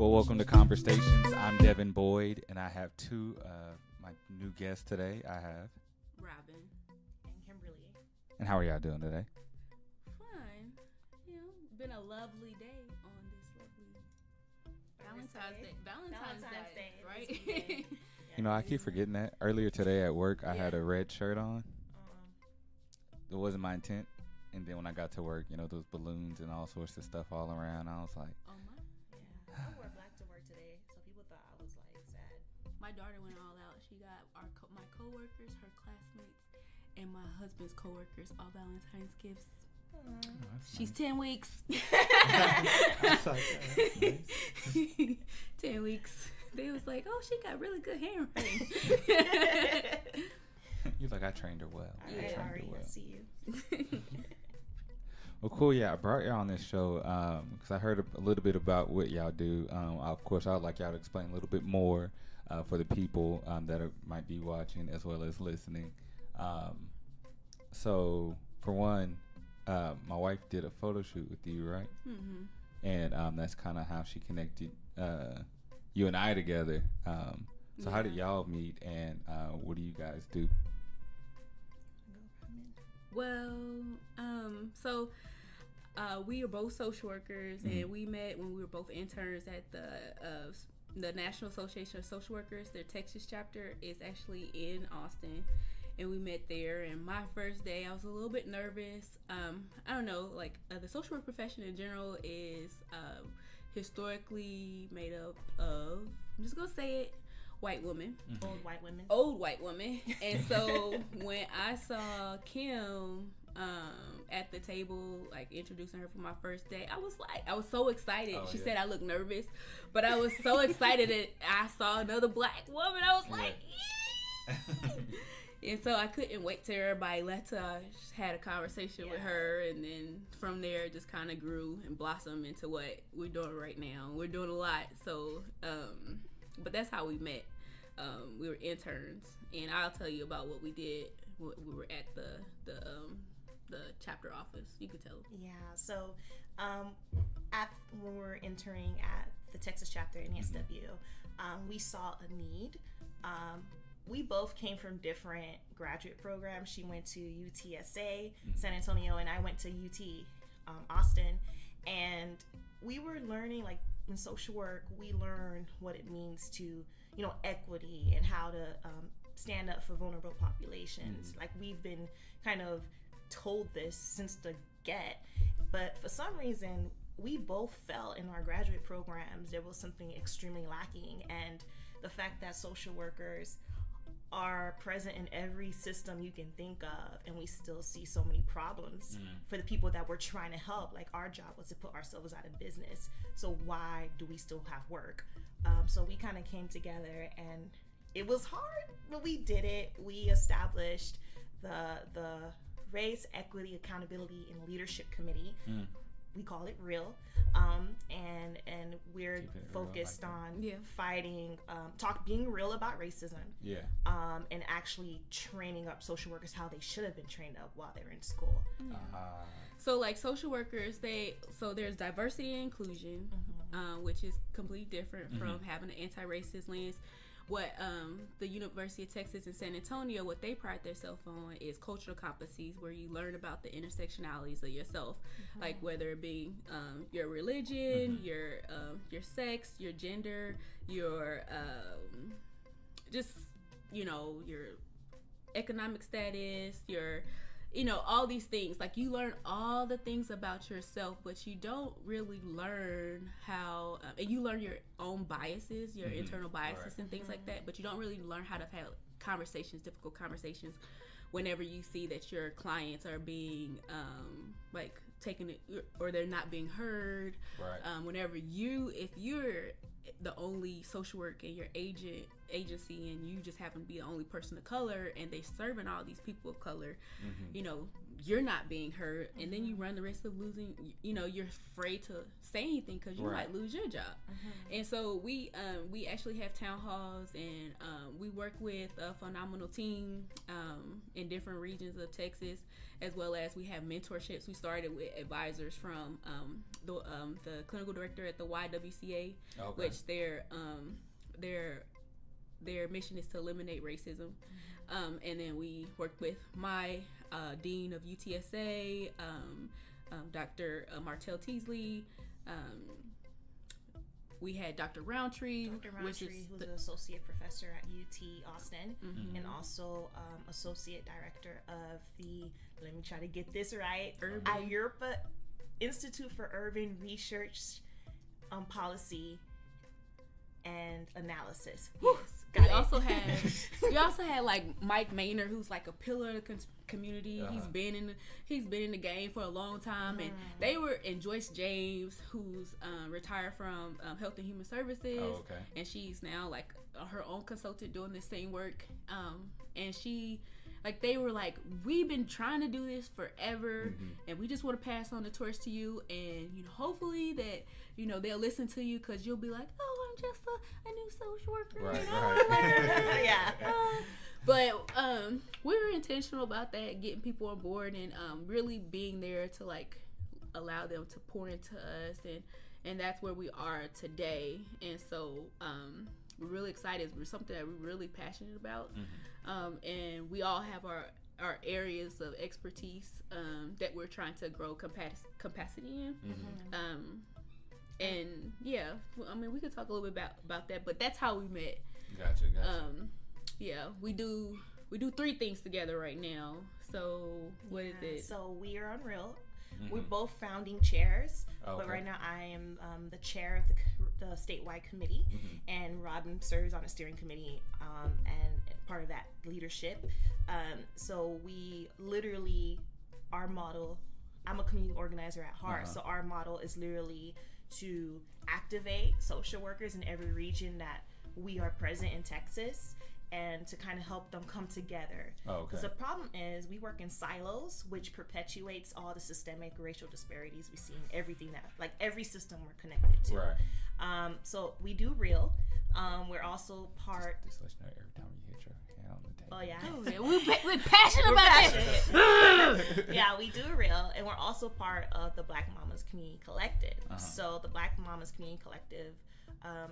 Well, welcome to ConverStayShuns. I'm Devin Boyd, and I have two uh, my new guests today. I have. Robin. and Kimberly. And how are y'all doing today? Fine. You know, been a lovely day on this lovely Valentine's Day. Valentine's, Valentine's Day, Day, right? this weekend. You know, I keep forgetting that. Earlier today at work, I had a red shirt on. Um, It wasn't my intent. And then when I got to work, you know, those balloons and all sorts of stuff all around, I was like, oh my! yeah, I wore black to work today, so people thought I was like sad. My daughter went all out. She got our co- my coworkers, her classmates, and my husband's coworkers all Valentine's gifts. oh, She's nice." ten weeks. Like, ten weeks. They was like, "Oh, she got really good handwriting." You're like, I trained her well. I All Yeah. right, trained her well. See you. Well, cool. Yeah, I brought y'all on this show because I heard a, a little bit about what y'all do. Um, of course, I'd like y'all to explain a little bit more uh, for the people um, that are, might be watching as well as listening. Um, so, for one, uh, my wife did a photo shoot with you, right? hmm And um, that's kind of how she connected uh, you and I together. Um, so, how did y'all meet, and uh, what do you guys do? Well, um, so uh, we are both social workers, Mhm. and we met when we were both interns at the uh, the National Association of Social Workers. Their Texas chapter is actually in Austin, and we met there. And my first day, I was a little bit nervous. Um, I don't know, like uh, the social work profession in general is uh, historically made up of. I'm just gonna say it, white women Old white women. old white woman. And so when I saw Kim um, at the table, like introducing her for my first day, I was like, I was so excited. Oh, she yeah. said I looked nervous, but I was so excited that I saw another black woman. I was like. And so I couldn't wait till everybody left. I had a conversation with her, and then from there, it just kind of grew and blossomed into what we're doing right now. We're doing a lot. So, um, but that's how we met. Um, we were interns, and I'll tell you about what we did. We were at the the um, the chapter office. You could tell. Yeah. So, um, at when we were entering at the Texas chapter NASW, um, we saw a need. Um, we both came from different graduate programs. She went to UTSA, San Antonio, and I went to UT um, Austin. And we were learning, like in social work, we learn what it means to, you know, equity and how to um, stand up for vulnerable populations. Like we've been kind of told this since the get, but for some reason, we both felt in our graduate programs there was something extremely lacking, and the fact that social workers are present in every system you can think of and we still see so many problems for the people that we're trying to help. Like our job was to put ourselves out of business so why do we still have work? Um, so we kind of came together and it was hard but we did it. We established the the race equity accountability and leadership committee Mm. we call it real um, and and we're Keep real, focused like on Yeah. fighting um, talk being real about racism Yeah. um, and actually training up social workers how they should have been trained up while they were in school. Uh, So like social workers, they so there's diversity and inclusion, um, which is completely different from having an anti-racist lens. What um, the University of Texas in San Antonio, what they pride themselves on is cultural competencies, where you learn about the intersectionalities of yourself, like whether it be um, your religion, your um, your sex, your gender, your um, just you know your economic status, your you know all these things like you learn all the things about yourself but you don't really learn how um, and you learn your own biases your internal biases Right. and things like that but you don't really learn how to have conversations difficult conversations whenever you see that your clients are being um, like taken or they're not being heard right. um, whenever you if you're the only social work in your agent agency and you just happen to be the only person of color and they serving all these people of color Mhm. you know you're not being heard and then you run the risk of losing you know you're afraid to say anything because you Right. might lose your job and so we um, we actually have town halls and um, we work with a phenomenal team um, in different regions of texas as well as we have mentorships we started with advisors from um, the, um, the clinical director at the ywca Okay. which their um, their their mission is to eliminate racism. Um, and then we worked with my uh, dean of UTSA, um, um, Dr. Uh, Martell Teasley. Um, we had Dr. Rountree, Dr. Rountree, who's the- an associate professor at UT Austin, Mhm. and also um, associate director of the. Let me try to get this right. Urban- IURPA Institute for Urban Research, um, Policy, and Analysis. Yes. Got we it. also had we also had like Mike Maynard, who's like a pillar of the con- community. He's Uh-huh. been in the, he's been in the game for a long time, and they were and Joyce James, who's um, retired from um, Health and Human Services, Oh, okay. and she's now like her own consultant doing the same work. Um, and she like they were like we've been trying to do this forever and we just want to pass on the torch to you and you know hopefully that you know they'll listen to you because you'll be like oh i'm just a, a new social worker Right, you know, right. Yeah. uh, but um we were intentional about that getting people on board and um really being there to like allow them to pour into us and and that's where we are today and so um we're really excited it's something that we're really passionate about um and we all have our our areas of expertise um, that we're trying to grow capac- capacity in Mm-hmm. um and yeah i mean we could talk a little bit about about that but that's how we met Gotcha. Gotcha. um yeah we do we do three things together right now so what is it So we are Unreal. Mhm. We're both founding chairs, Oh, but okay. right now I am um, the chair of the, the statewide committee, Mhm. and Robin serves on a steering committee um, and part of that leadership. Um, so we literally, our model. I'm a community organizer at heart, Uh-huh. so our model is literally to activate social workers in every region that we are present in Texas and to kind of help them come together. Oh, okay. Because the problem is we work in silos, which perpetuates all the systemic racial disparities we see in everything that, like every system we're connected to. Right. Um, so we do real. Um, we're also part. Just let you know every time you Oh yeah. Oh, yeah, we're, we're passionate We're about passionate. this yeah, we do real, and we're also part of the Black Mamas Community Collective. Uh-huh. So the Black Mamas Community Collective um,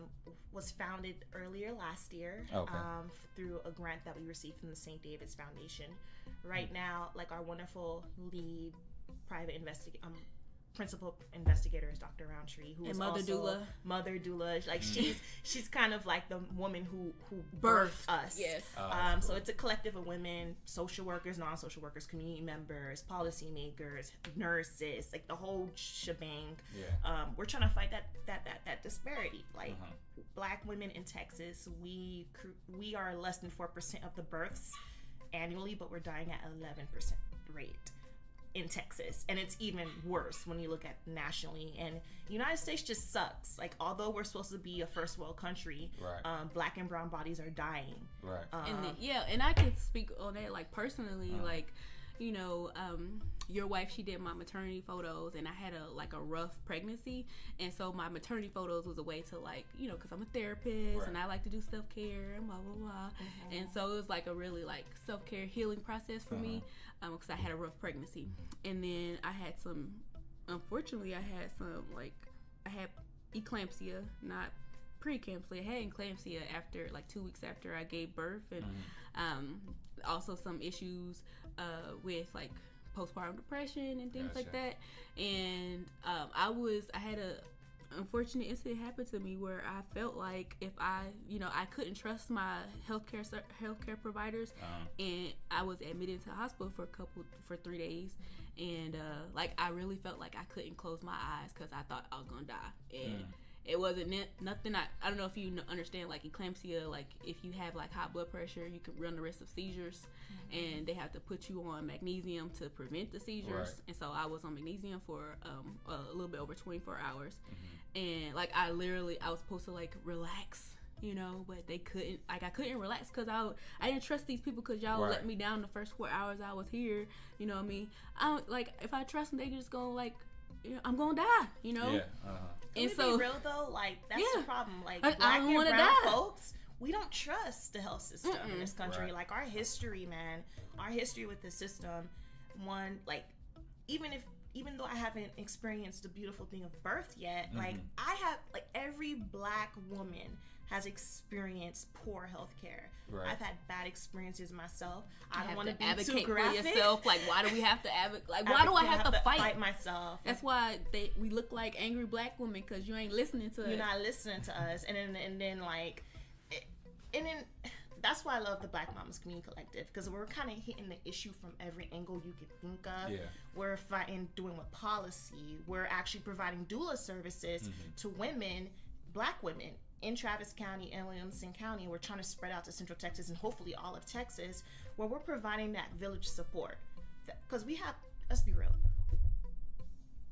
was founded earlier last year Okay. um, through a grant that we received from the St. David's Foundation. Right now, like our wonderful lead private investigator. Um, Principal investigator is Dr. Rountree, who And is Mother also Doula. Mother doula. Like Hmm. she's she's kind of like the woman who who Birthed, birthed us. yes. Oh, Um, so it's a collective of women, social workers, non-social workers, community members, policymakers, nurses, like the whole shebang. Yeah. Um, we're trying to fight that that that that disparity. Like Uh-huh. black women in Texas, we we are less than four percent of the births annually, but we're dying at eleven percent rate in Texas, and it's even worse when you look at nationally. And United States just sucks. Like although we're supposed to be a first world country, Right. um, black and brown bodies are dying. Right. Um, and the, yeah and i can speak on that like personally Uh-huh. like you know um your wife she did my maternity photos and i had a like a rough pregnancy and so my maternity photos was a way to like you know because i'm a therapist and i like to do self-care and blah blah blah and so it was like a really like self-care healing process for me um because i had a rough pregnancy and then i had some unfortunately i had some like i had eclampsia not preeclampsia. I had eclampsia after like two weeks after I gave birth, and um, also some issues uh, with like postpartum depression and things like that. And um, I was I had a unfortunate incident happened to me where I felt like if I you know I couldn't trust my healthcare healthcare providers, Um, and I was admitted to the hospital for a couple for three days, and uh, like I really felt like I couldn't close my eyes because I thought I was gonna die, and it wasn't ne- nothing. I I don't know if you understand like eclampsia, like if you have like high blood pressure, you can run the risk of seizures, and they have to put you on magnesium to prevent the seizures, Right. and so I was on magnesium for um, a little bit over twenty four hours, and like I literally I was supposed to like relax you know, but they couldn't. Like I couldn't relax because I I didn't trust these people because y'all Right. let me down the first four hours I was here. You know what I mean? I don't, like if I trust them, they just go like, you know, I'm gonna die. You know? Yeah. Uh-huh. And so be real though, like that's Yeah. the problem. Like I- I black don't and wanna brown die. folks, we don't trust the health system in Mm-mm. this country. Right. Like our history, man, our history with the system. One, like even if even though I haven't experienced the beautiful thing of birth yet, like Mhm. I have, like every black woman has experienced poor health care. Right. I've had bad experiences myself. I You don't have want to to be advocate too graphic. for yourself. Like, why do we have to advocate? Like, why do I Advocate, have, to, fight? myself? That's why they we look like angry black women because you ain't listening to you're us. not listening to us and then and then like it- and then that's why I love the Black Mamas Community Collective because we're kind of hitting the issue from every angle you could think of. Yeah. We're fighting, doing with policy. We're actually providing doula services Mm-hmm. to women, Black women in Travis County and Williamson County. We're trying to spread out to Central Texas and hopefully all of Texas, where we're providing that village support. Because we have, let's be real,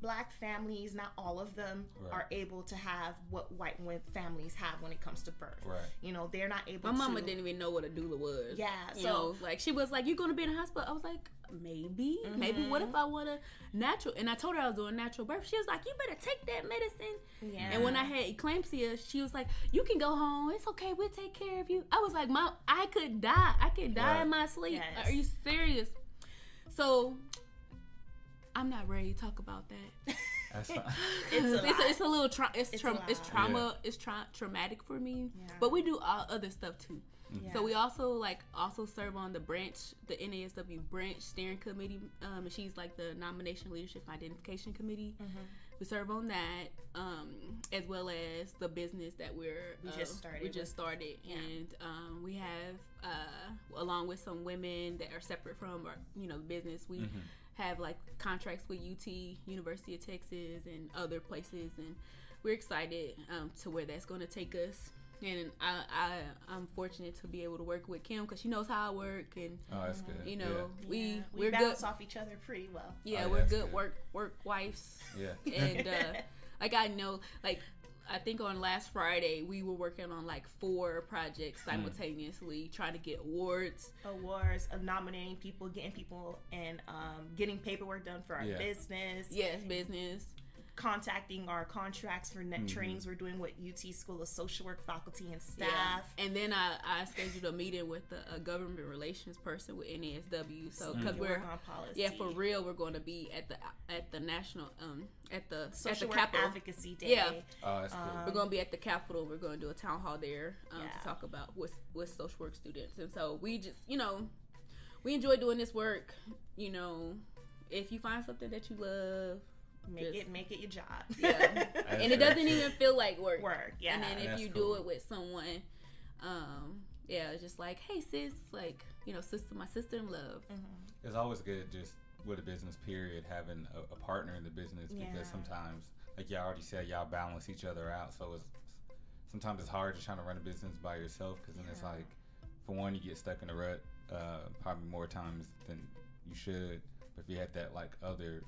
black families, not all of them, Right. are able to have what white families have when it comes to birth. Right. You know, they're not able My mama didn't even know what a doula was. Yeah, You so- know, like she was like, "You're gonna be in the hospital?" I was like, "Maybe, maybe. What Mm-hmm. if I want a natural?" And I told her I was doing natural birth. She was like, "You better take that medicine." Yeah. And when I had eclampsia, she was like, "You can go home. It's okay. We'll take care of you." I was like, "Mom, I could die. I could die Right. in my sleep. Yes. Are you serious?" So I'm not ready to talk about that. That's fine. It's a it's, a, it's a little tra- it's It's a tra- it's lot. trauma it's tra- traumatic for me Yeah. but we do all other stuff too Yeah. so we also like also serve on the branch the NASW branch steering committee um, and she's like the nomination leadership and identification committee Mm-hmm. we serve on that um, as well as the business that we're We uh, just started we just started and um, we have uh, along with some women that are separate from our you know business we Mm-hmm. Have like contracts with UT University of Texas and other places and we're excited um, to where that's going to take us and I, I I'm fortunate to be able to work with Kim because she knows how I work and Oh, that's good. you know we Yeah, we we're good bounce off each other pretty well. yeah Oh, we're good, good. work work wives Yeah. Yeah. and uh, like I know, like I think on last Friday we were working on like four projects Hmm. simultaneously, trying to get awards. Awards of nominating people, getting people, and um, getting paperwork done for our Yeah. business. Yes, business. Contacting our contracts for Mm-hmm. net trainings we're doing with UT School of Social Work faculty and staff. Yeah. And then I, I scheduled a meeting with a, a government relations person with NASW. So because We we're work on policy. yeah for real, we're going to be at the at the national um at the Social at the Work Capitol. Advocacy Day. Yeah. Oh, that's good. We're going to be at the Capitol. We're going to do a town hall there um, Yeah. to talk about with with social work students. And so we just, you know, we enjoy doing this work. You know, if you find something that you love, Make Just- it make it your job. yeah, and it doesn't even feel like work. Work, yeah. And then if That's you cool. do it with someone, um, yeah, it's just like, hey sis, like you know, sister, my sister in love. It's always good just with a business period having a, a partner in the business Yeah. because sometimes, like y'all already said, y'all balance each other out. So it's sometimes it's hard just trying to run a business by yourself because then it's like, for one, you get stuck in a rut uh, probably more times than you should. But if you had that like other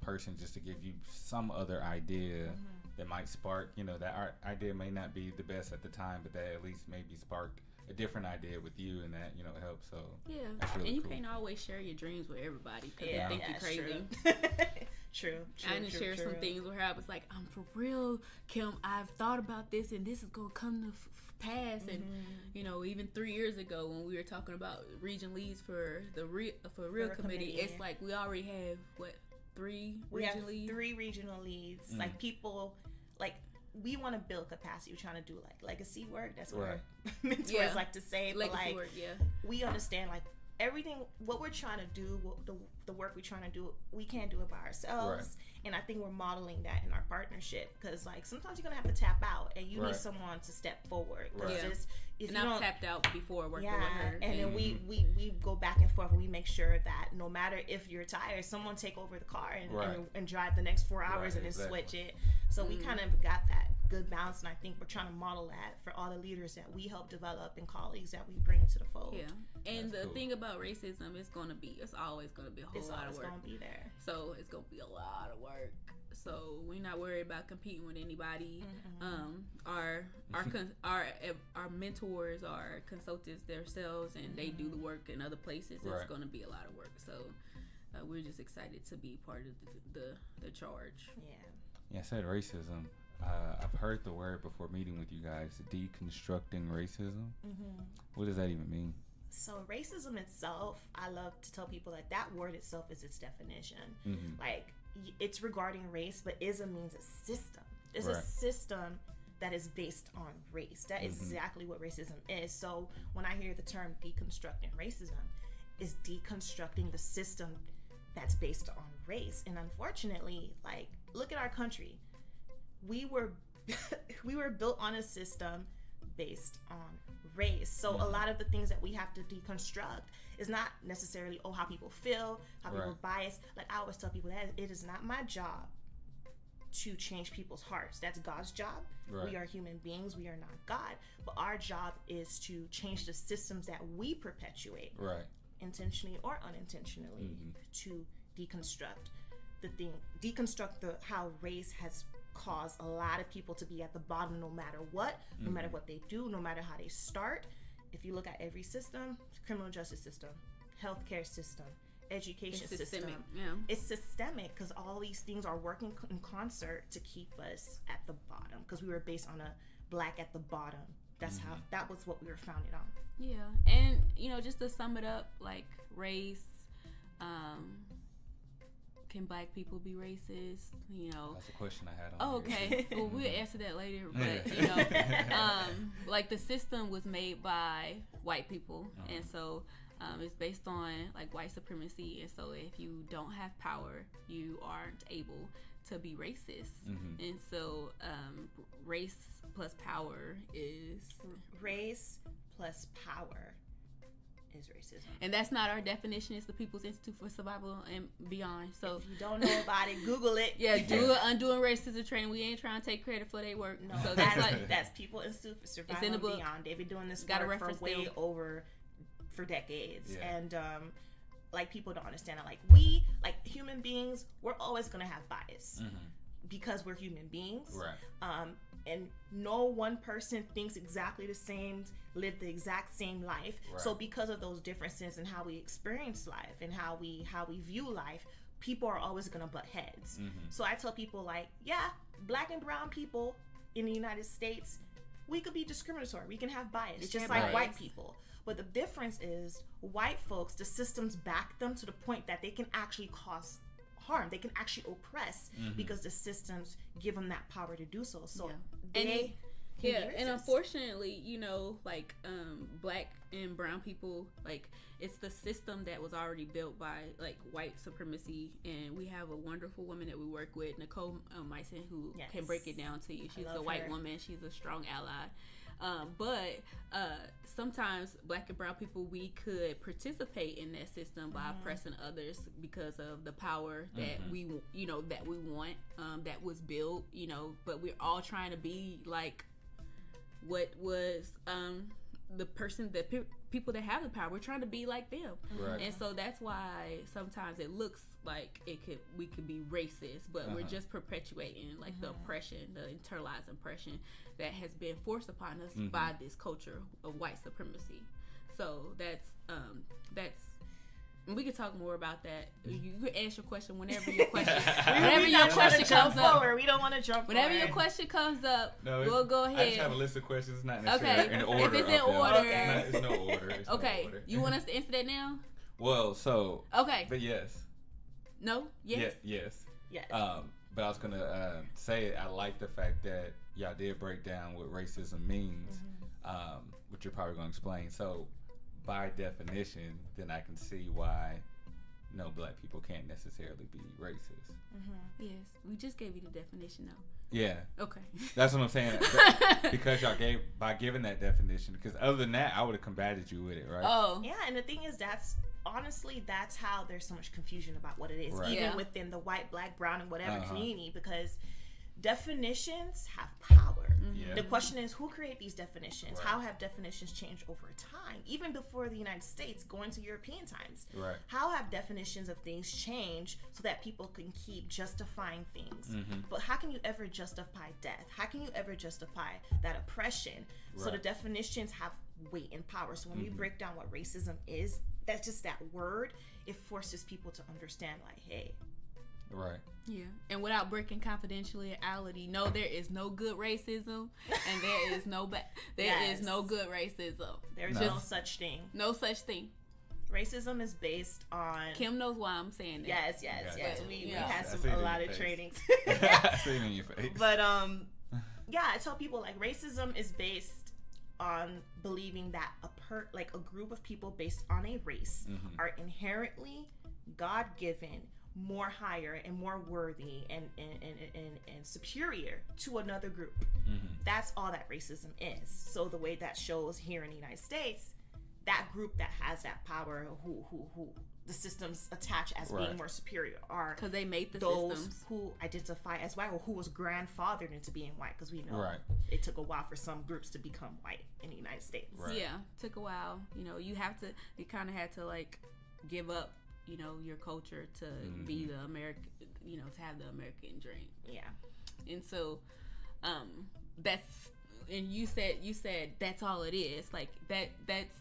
person just to give you some other idea Mm-hmm. that might spark, you know, that art idea may not be the best at the time, but that at least maybe sparked a different idea with you and that, you know, helps. So Yeah, really and you cool. can't always share your dreams with everybody because Yeah, they think you're crazy. True. true. true. I didn't true, share some true. things where I was like, I'm for real, Kim. I've thought about this, and this is gonna come to f- f- pass. And Mm-hmm. you know, even three years ago when we were talking about region leads for the real for real real committee, committee. it's like we already have what three We have leads. three regional leads. Mm. Like people, like we want to build capacity. We're trying to do like legacy work. That's what Right. mentors Yeah. like to say. But like work. Yeah, we understand like everything what we're trying to do what the, the work we're trying to do we can't do it by ourselves and i think we're modeling that in our partnership because like sometimes you're gonna have to tap out and you Right. need someone to step forward. Right. Yeah. it's- if and you I've tapped out before working yeah, with her. and then we, Mhm. we we go back and forth. and We make sure that no matter if you're tired, someone take over the car and, Right. and, and drive the next four hours Right, and then exactly. switch it. So we kind of got that good balance, and I think we're trying to model that for all the leaders that we help develop and colleagues that we bring to the fold. yeah, and That's the cool. thing about racism is going to be it's always going to be a whole It's lot of work. gonna be there. So it's gonna be a lot of work. so we're not worried about competing with anybody. Um, our our con- our our mentors are consultants themselves, and they do the work in other places. Right. It's going to be a lot of work. So uh, we're just excited to be part of the the, the charge. Yeah. Yeah, I said racism. Uh, I've heard the word before meeting with you guys, deconstructing racism. Mm-hmm. What does that even mean? So racism itself, I love to tell people that that word itself is its definition. Mhm. Like it's regarding race, but ism means a system. It's Right. a system that is based on race. That is Mhm. exactly what racism is. So when I hear the term deconstructing racism, is deconstructing the system that's based on race. And unfortunately, like look at our country. We were we were built on a system based on race. So a Mhm. lot of the things that we have to deconstruct is not necessarily oh how people feel, how people Right. bias. Like I always tell people that it is not my job to change people's hearts. That's God's job. Right. We are human beings. We are not God. But our job is to change the systems that we perpetuate Right. intentionally or unintentionally Mhm. to deconstruct the thing deconstruct the how race has caused a lot of people to be at the bottom no matter what no matter Mhm. what they do no matter how they start if you look at every system criminal justice system healthcare system education It's systemic. system Yeah. it's systemic because all these things are working in concert to keep us at the bottom because we were based on a black at the bottom that's how that was what we were founded on Yeah, and you know, just to sum it up, like race, um, can black people be racist? You know, That's a question I had on oh, here. okay. well, we'll answer that later, but you know, um, like the system was made by white people, and so. Um, it's based on like white supremacy, and so if you don't have power, you aren't able to be racist. Mhm. And so, um, race plus power is race plus power is racism. And that's not our definition. It's the People's Institute for Survival and Beyond. So, If you don't know about it, Google it. yeah, do it. Undoing racism training. We ain't trying to take credit for their work. No, so that's that's like that's People Institute for Survival it's in the and book. Beyond. They've been doing this Gotta work for way them. over for decades, Yeah. and um, like people don't understand that. Like we, like human beings, we're always gonna have bias Mhm. because we're human beings. Right. um, and no one person thinks exactly the same, live the exact same life. So because of those differences in how we experience life and how we how we view life, people are always gonna butt heads. Mhm. So I tell people like, yeah, black and brown people in the United States, we could be discriminatory. We can have bias, It's just like bias. white people. But the difference is white folks, the systems back them to the point that they can actually cause harm. They can actually oppress Mhm. because the systems give them that power to do so. So Yeah. they And it- yeah. And racist. unfortunately, you know, like um, black and brown people, like it's the system that was already built by like white supremacy. And we have a wonderful woman that we work with, Nicole um, Myson, who can break it down to you. She's a white her. woman. She's a strong ally. Um, but uh, sometimes black and brown people we could participate in that system by Mm-hmm. oppressing others because of the power that Mhm. we you know that we want um, that was built you know but we're all trying to be like what was um, the person that pe- people that have the power we're trying to be like them Right. and so that's why sometimes it looks like it could we could be racist, but we're Uh-huh. just perpetuating like the oppression, the internalized oppression that has been forced upon us Mhm. by this culture of white supremacy. So that's um that's and we can talk more about that. You, you can ask your question whenever your question whenever your question jump comes up. forward. We don't want to jump Whenever your question comes up, No, we'll go ahead. I just have a list of questions, it's not necessarily Okay. in If order. it's in order- Okay. It's no order. It's no Okay, order. you want us to answer that now? well, so, Okay, but yes, no, yes, yeah, yes. Yes. Um, but I was gonna uh, say I like the fact that y'all did break down what racism means, Mm-hmm. um, which you're probably gonna explain. So, by definition, then I can see why no black people can't necessarily be racist. yes. We just gave you the definition though. Yeah, Okay. that's what I'm saying. Because y'all gave by giving that definition. Because other than that, I would have combated you with it, right? oh, Yeah, and the thing is, that's honestly that's how there's so much confusion about what it is, Right. even Yeah. within the white, black, brown, and whatever Uh-huh. community, because definitions have power. Yeah. The question is, who create these definitions? Right. How have definitions changed over time? Even before the United States, going to European times, Right. how have definitions of things changed so that people can keep justifying things? Mm-hmm. But how can you ever justify death? How can you ever justify that oppression? So the definitions have weight and power. So when we Mm-hmm. break down what racism is, that's just that word. It forces people to understand, like, hey, Right. Yeah, and without breaking confidentiality, no, there is no good racism, and there is no bad. There is Yes. no good racism. there's No. no such thing. No such thing. Racism is based on Kim knows why I'm saying that. Yes, yes, Yes. yes. We, yeah. we had some a lot of face. trainings. I see it in your face. but um yeah, I tell people like racism is based on believing that a per like a group of people based on a race Mhm. are inherently God given, more higher and more worthy and and, and, and and superior to another group. Mhm. That's all that racism is. So the way that shows here in the United States, that group that has that power who who who the systems attach as Right. being more superior are because they made the those systems. who identify as white or who was grandfathered into being white because we know Right. it took a while for some groups to become white in the United States. Right. Yeah, took a while. You know, you have to. You kind of had to like give up. You know, your culture to be Mhm. the American. You know, to have the American dream. Yeah. and so um that's and you said you said that's all it is like that that's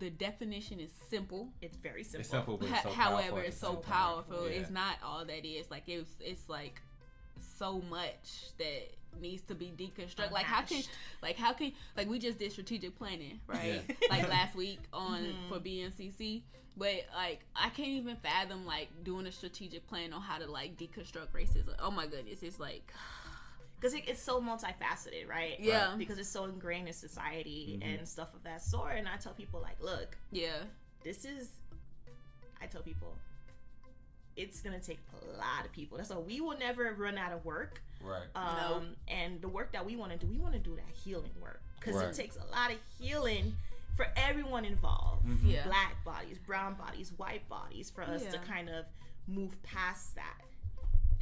the definition is simple It's very simple. It's simple, but it's so powerful however at it's so same time. powerful Yeah. it's not all that is like it's it's like so much that needs to be deconstructed like how can like how can like we just did strategic planning right Yeah. like last week on Mhm. for BMCC but like i can't even fathom like doing a strategic plan on how to like deconstruct racism oh my goodness it's like because it, it's so multifaceted, right? Yeah. Because it's so ingrained in society Mhm. and stuff of that sort. And I tell people like, look, yeah this is. I tell people, it's gonna take a lot of people. That's why we will never run out of work. Right. Um, No. And the work that we want to do, we want to do that healing work because Right. it takes a lot of healing for everyone involved. Mhm. Yeah. Black bodies, brown bodies, white bodies, for us to kind of move past that.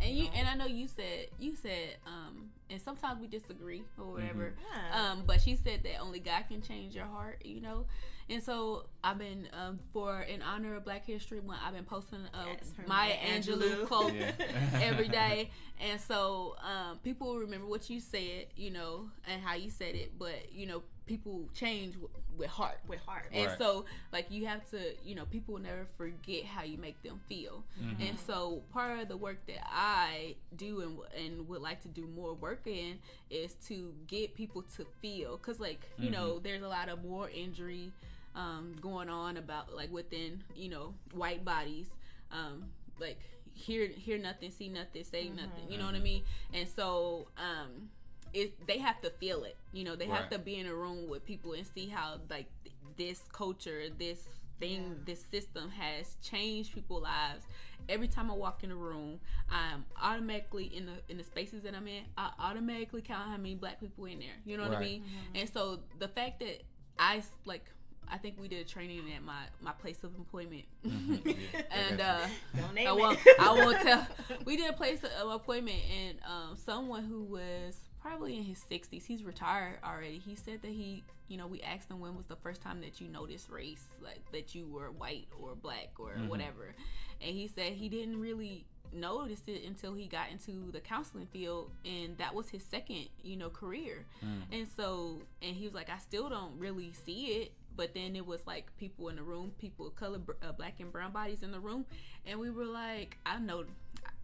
and you and I know you said you said um and sometimes we disagree or whatever. Yeah. Um, but she said that only God can change your heart, you know. And so I've been um for in honor of Black History Month, I've been posting uh, Yes, Maya Maya Angelou Angelou. quotes Yeah. every day. And so um, people remember what you said, you know, and how you said it. But you know, people change w- with heart. with heart. And Right. so, like, you have to, you know, people will never forget how you make them feel. Mhm. And so, part of the work that I do and, and would like to do more work in is to get people to feel. Because, like, you know, there's a lot of more injury um, going on about, like, within, you know, white bodies. Um, like, hear, hear nothing, see nothing, say nothing. You know what I mean? And so, um, it, they have to feel it. You know, they have to be in a room with people and see how like th- this culture, this thing, Yeah. this system has changed people's lives. Every time I walk in a room, I'm automatically in the in the spaces that I'm in. I automatically count how many black people in there. You know what I Right. mean? And so the fact that i like. I think we did a training at my, my place of employment, Mhm. Yeah, and uh, Don't name I won't. I won't tell. We did a place of appointment, and um, someone who was probably in his sixties. He's retired already. He said that he, you know, we asked him when was the first time that you noticed race, like that you were white or black or Mhm. whatever, and he said he didn't really notice it until he got into the counseling field and that was his second you know career Mm. and so and he was like i still don't really see it but then it was like people in the room people of color uh, black and brown bodies in the room and we were like i know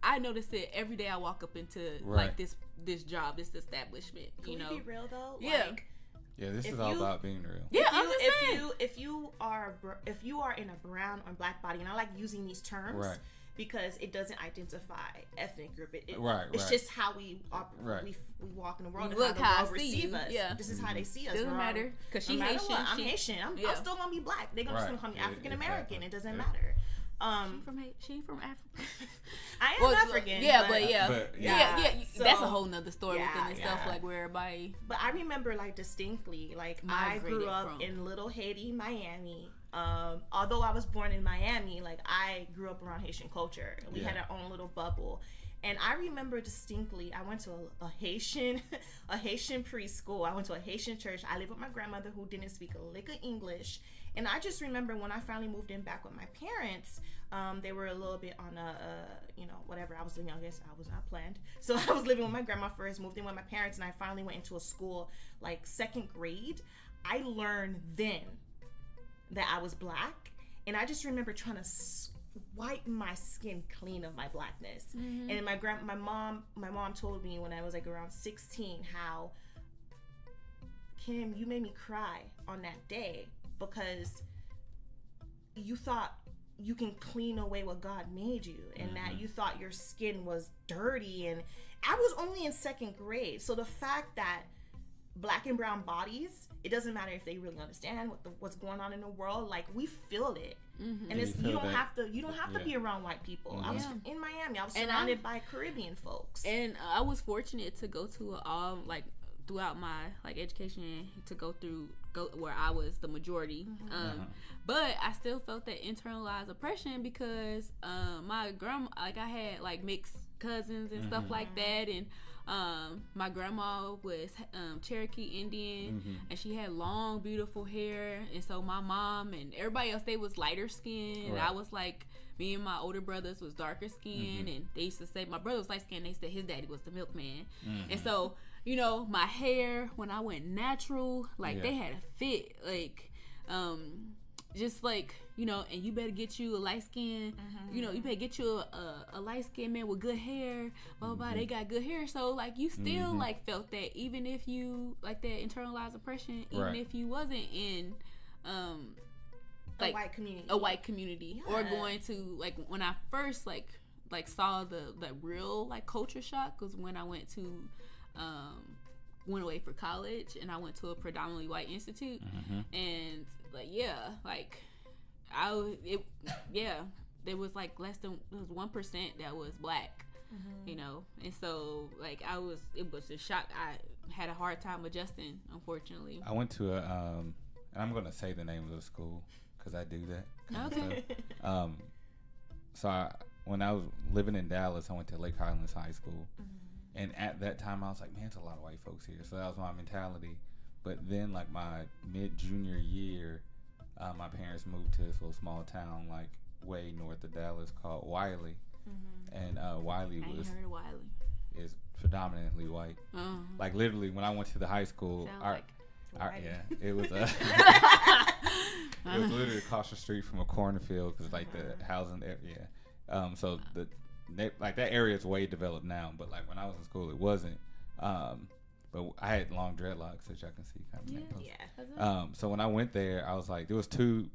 i notice it every day i walk up into Right. like this this job this establishment Can you we know be real though? Yeah. Like, Yeah, this If is all you- about being real. yeah if i'm you, just if saying you if you are if you are in a brown or black body, and I like using these terms Right. Because it doesn't identify ethnic group. It, it- Right, It's right. just how we op- Right. we, we walk in the world You and look how how I the world see receive you. us. Yeah. This is how they see us. doesn't We're matter because no she matter haitian what, I'm she, Haitian. I'm, Yeah. I'm still gonna be black. They're gonna Right. still call me African American. exactly. It doesn't Yeah. matter. she Um, from Ha- she from africa I am Well, African. yeah but yeah But, yeah yeah. yeah, that's a whole nother story Yeah, within itself yeah. like where everybody But I remember like distinctly, like I grew up from. in Little Haiti, Miami. Um, although I was born in Miami, like I grew up around Haitian culture. We Yeah. had our own little bubble, And I remember distinctly, I went to a, a Haitian, a Haitian preschool. I went to a Haitian church. I lived with my grandmother who didn't speak a lick of English. And I just remember when I finally moved in back with my parents, um, they were a little bit on a, a, you know, whatever. I was the youngest. I was not planned. So I was living with my grandma first, moved in with my parents, and I finally went into a school like second grade. I learned then that I was black. And I just remember trying to wipe my skin clean of my blackness. Mm-hmm. And my grand my mom my mom told me when I was like around 16 how Kim, you made me cry on that day because you thought you can clean away what God made you and mm-hmm. that you thought your skin was dirty and I was only in second grade. So the fact that black and brown bodies, it doesn't matter if they really understand what the, what's going on in the world. Like we feel it, mm-hmm. and it's, you, you don't that? have to you don't have yeah. to be around white people. Mm-hmm. I was yeah. in Miami. I was surrounded by Caribbean folks, and I was fortunate to go to all like throughout my like education to go through go where I was the majority. Mm-hmm. Um, uh-huh. But I still felt that internalized oppression because um, my grandma, like I had like mixed cousins and stuff mm-hmm. like that, and um, my grandma was um, Cherokee Indian, mm-hmm. and she had long, beautiful hair. And so my mom and everybody else, they was lighter skin. Right. I was like, me and my older brothers was darker skin, mm-hmm. and they used to say my brother was light skin. They said his daddy was the milkman, mm-hmm. and so you know my hair when I went natural, like yeah. they had a fit, like um, just like you know, and you better get you a light skin, mm-hmm. you know, you better get you a, a, a light skin man with good hair, blah, blah, mm-hmm. they got good hair. So, like, you still, mm-hmm. like, felt that even if you, like, that internalized oppression, even right. if you wasn't in, um, like, a white community, a white community, yeah. or going to, like, when I first, like, like, saw the, the real, like, culture shock was when I went to, um, went away for college and I went to a predominantly white institute mm-hmm. and like yeah like I it yeah there was like less than it was one percent that was black mm-hmm. you know? And so like I was it was a shock. I had a hard time adjusting unfortunately. I went to a um and I'm gonna say the name of the school because I do that okay. um so I, when I was living in Dallas I went to Lake Highlands High School. Mm-hmm. And at that time, I was like, man, it's a lot of white folks here. So that was my mentality. But then, like my mid junior year, uh, my parents moved to this little small town, like way north of Dallas, called Wylie. Mm-hmm. And uh, Wylie was Wylie. is predominantly white. Uh-huh. Like literally, when I went to the high school, our, like our, yeah, it was uh, it was literally across the street from a cornfield because like the uh-huh. housing there, yeah. Um, so the they, like that area is way developed now, but like when I was in school, it wasn't. Um, but I had long dreadlocks, as y'all can see kind of yeah, yeah. Um, so when I went there, I was like, there was two.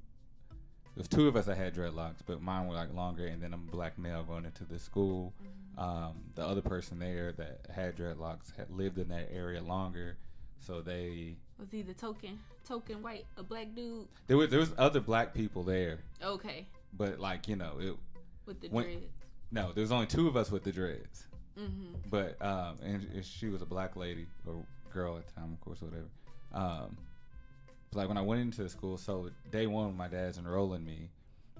There was two of us that had dreadlocks, but mine were like longer, and then I'm a black male going into this school. Mm-hmm. Um, the other person there that had dreadlocks had lived in that area longer, so they was he the token token white a black dude. There was there was other black people there. Okay. But like you know it with the dreads. No, there was only two of us with the dreads. Mm-hmm. But um, and, she was a black lady or girl at the time, of course, whatever. Um, like when I went into the school, so day one, my dad's enrolling me,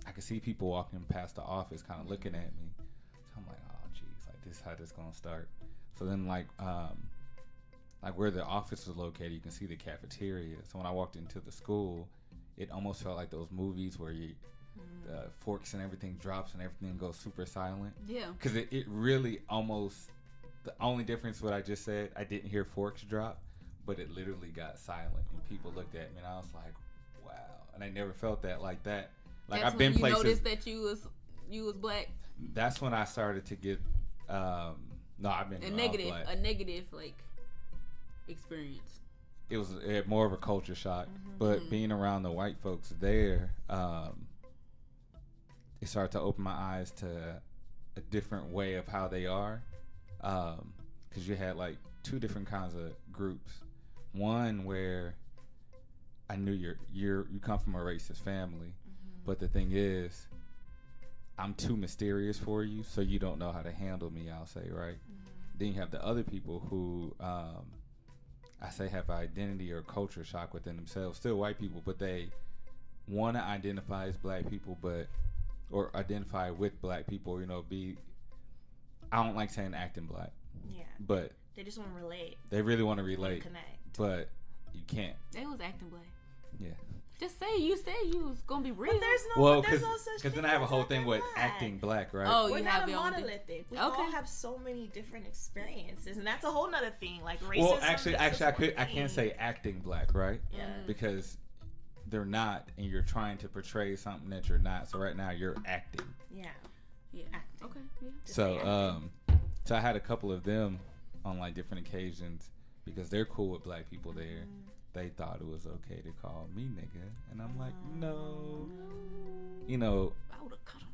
I could see people walking past the office, kind of looking at me. So I'm like, oh, jeez, like this, how this gonna start? So then, like, um, like where the office was located, you can see the cafeteria. So when I walked into the school, it almost felt like those movies where you the forks and everything drops and everything goes super silent. Yeah. Because it, it really almost the only difference what I just said I didn't hear forks drop, but it literally got silent and people looked at me and I was like, wow. And I never felt that like that. Like that's I've been when you places. Noticed that you was you was black. That's when I started to get. um No, I've been a negative a negative like experience. It was it more of a culture shock, mm-hmm. but mm-hmm. being around the white folks there. um it started to open my eyes to a different way of how they are. Because um, you had like two different kinds of groups. One where I knew you're you're you come from a racist family, mm-hmm. but the thing is, I'm too mysterious for you, so you don't know how to handle me. I'll say right. Mm-hmm. Then you have the other people who um, I say have identity or culture shock within themselves. Still white people, but they want to identify as black people, but or identify with black people, you know, be I don't like saying acting black, Yeah. but They just want to relate, they really want to relate, connect. but you can't. They was acting black. Yeah. Just say you said you was gonna be real. But there's no, Well, there's because no such then I have a whole thing with black. acting black, right? Oh, We're you not have a your own thing. monolithic. We Okay. all have so many different experiences, and that's a whole nother thing. Like racism. well, actually, actually, I could one I can't say acting black, right? Yeah. Because they're not, and you're trying to portray something that you're not. So right now you're acting. Yeah. yeah. Acting. Okay. Yeah. So um, so I had a couple of them on like different occasions because they're cool with black people there. Mm-hmm. They thought it was okay to call me nigga, and I'm like, Oh. no. You know, I would have cut him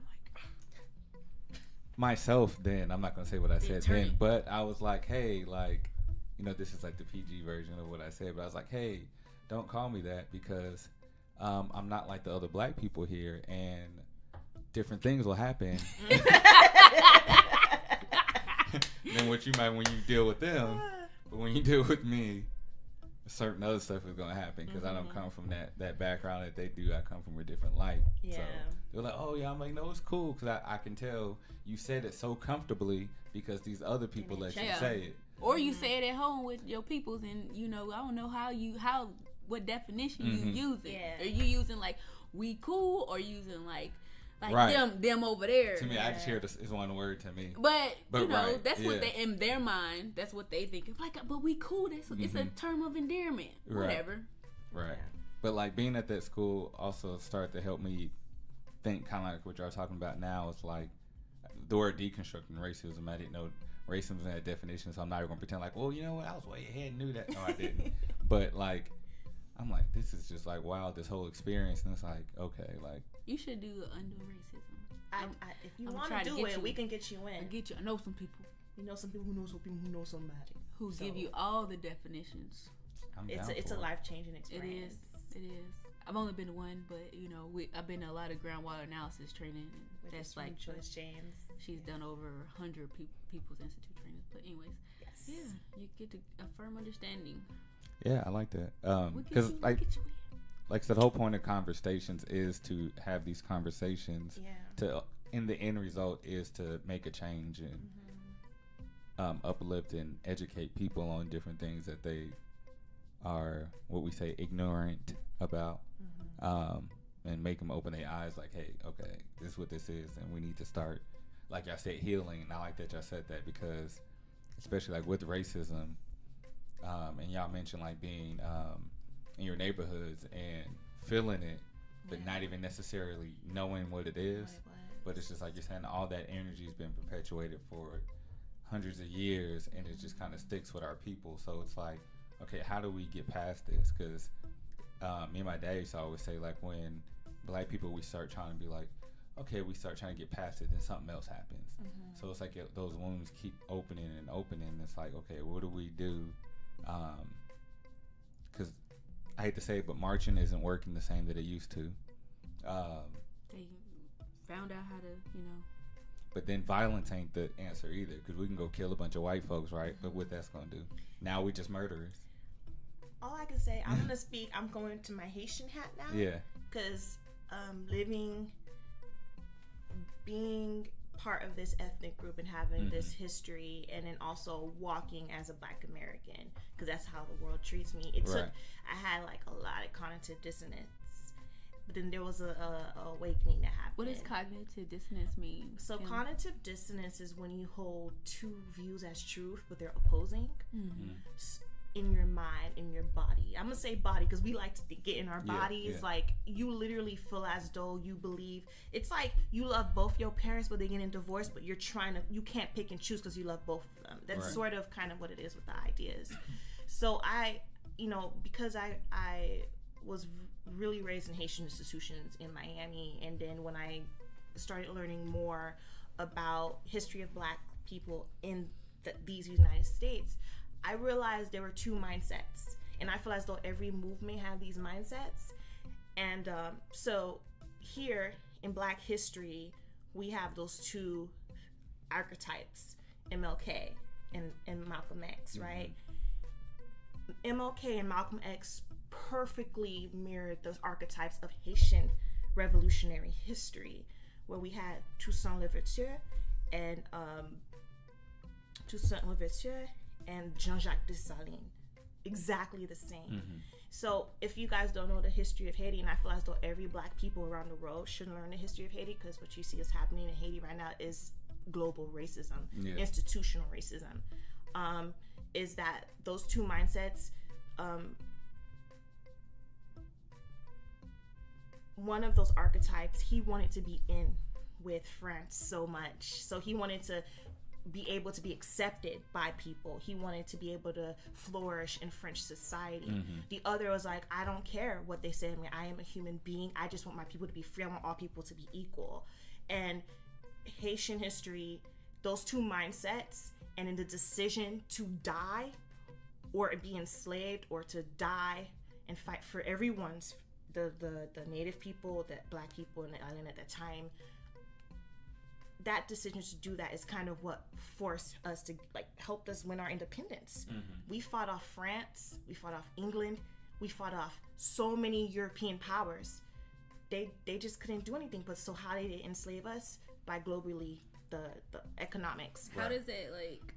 like. myself then i'm not going to say what i The said attorney. then but i was like hey like you know this is like the pg version of what i said but i was like hey don't call me that because um, i'm not like the other black people here and different things will happen. Than what you might when you deal with them. But when you deal with me certain other stuff is going to happen because i don't Mhm. come from that that background that they do. I come from a different light so they're like, oh yeah, I'm like, no, it's cool because I, I can tell you said it so comfortably because these other people let you say it. Or you say it at home with your peoples, and you know, I don't know how you how what definition Mhm. you using. Yeah. Are you using like we cool, or using like like Right. them them over there? To me, I just hear this is one word to me. But, But you know, right, that's what they in their mind. That's what they think. Like, but we cool. That's it's a Mhm. term of endearment. Right. Whatever. Right. But like being at that school also started to help me think kind of like what y'all talking about now. It's like the word deconstructing racism. I didn't know racism in that definition, so I'm not even gonna pretend like, well, you know what, I was way ahead and knew that. No, I didn't. but like, I'm like, this is just like wow, this whole experience, and it's like, okay, like You should do undo racism. I, I'm- if you want to to do it, you. we can get you in. I in. get you. I know some people You know some people who know some people who know somebody. who So, give you all the definitions. I'm It's down a, it's a life changing experience. It is. It is. I've only been to one, but you know, we, I've been to a lot of groundwater analysis training, and With that's like Street choice James. she's done over a hundred peop people's institute trainings. But anyways, Yes. yeah, you get to a firm understanding. Yeah, I like that. Um, because like like said, the whole point of conversations is to have these conversations. Yeah. To in the end result is to make a change and Mm-hmm. um, uplift and educate people on different things that they are what we say ignorant about, Mm-hmm. um, and make them open their eyes. Like, hey, okay, this is what this is, and we need to start. Like I said, healing. And I like that y'all said that because, especially like with racism, um, and y'all mentioned like being um, in your neighborhoods and feeling it, but Yeah. not even necessarily knowing what it is. It. But it's just like you're saying, all that energy has been perpetuated for hundreds of years, and it just kind of sticks with our people. So it's like, okay, how do we get past this? Because um, me and my dad used to always say, like, when black people we start trying to be like, okay, we start trying to get past it, then something else happens. Mhm. So it's like it, those wounds keep opening and opening. It's like, okay, what do we do? Because I hate to say it, but marching isn't working the same that it used to. Um, They found out how to, you know. But then violence ain't the answer either, because we can go kill a bunch of white folks, right? But what that's gonna do? Now we just murderers. All I can say, I'm gonna speak. I'm going to my Haitian hat now. Yeah, because um, living, being part of this ethnic group and having this Mm-hmm. history, and then also walking as a Black American, because that's how the world treats me. It took. I had like a lot of cognitive dissonance, but then there was a, a, a awakening that happened. What does cognitive dissonance mean? so Can- cognitive dissonance is when you hold two views as truth, but they're opposing Mhm. In your mind, in your body. I'm gonna say body because we like to get in our bodies. yeah. Like you literally feel as though you believe it's like you love both your parents, but they get in divorce, but you're trying to you can't pick and choose because you love both of them. That's Right. sort of kind of what it is with the ideas. so I, you know, because I I was really raised in Haitian institutions in Miami, and then when I started learning more about history of Black people in th- these United States, I realized there were two mindsets, and I feel as though every movement had these mindsets. And um, so here in Black history, we have those two archetypes: MLK and, and Malcolm X, right? MLK and Malcolm X perfectly mirrored those archetypes of Haitian revolutionary history, where we had Toussaint Louverture and um, Toussaint Louverture and Jean-Jacques Dessalines. Exactly the same. Mm-hmm. So if you guys don't know the history of Haiti, and I feel as though every black people around the world should learn the history of Haiti, because what you see is happening in Haiti right now is global racism, Yeah. institutional racism. Um, is that those two mindsets? Um, one of those archetypes, he wanted to be in with France so much, so he wanted to be able to be accepted by people. He wanted to be able to flourish in French society. Mm-hmm. The other was like, I don't care what they say. I mean, I am a human being. I just want my people to be free. I want all people to be equal. And Haitian history, those two mindsets, and in the decision to die or be enslaved or to die and fight for everyone's the the, the native people, the black people in the island at that time, that decision to do that is kind of what forced us to like helped us win our independence. Mm-hmm. We fought off France, we fought off England, we fought off so many European powers. They they just couldn't do anything. But so how did they enslave us? By globally the the economics How Right. does it like?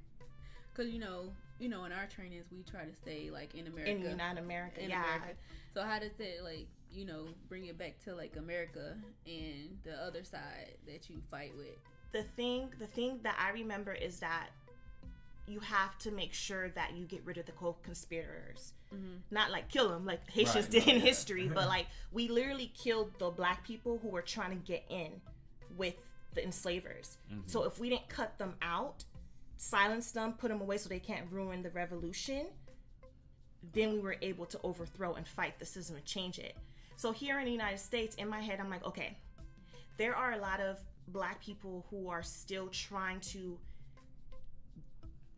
Cause you know, you know, in our trainings we try to stay like in America. in United America. in yeah. America. So how does it like you know bring it back to like America and the other side that you fight with? The thing the thing that I remember is that you have to make sure that you get rid of the co-conspirators. Mm-hmm. Not like kill them like Haitians Right, did no, in yeah. history, but like we literally killed the black people who were trying to get in with the enslavers. Mm-hmm. So if we didn't cut them out, silence them, put them away so they can't ruin the revolution, then we were able to overthrow and fight the system and change it. So here in the United States, in my head, I'm like, okay, there are a lot of black people who are still trying to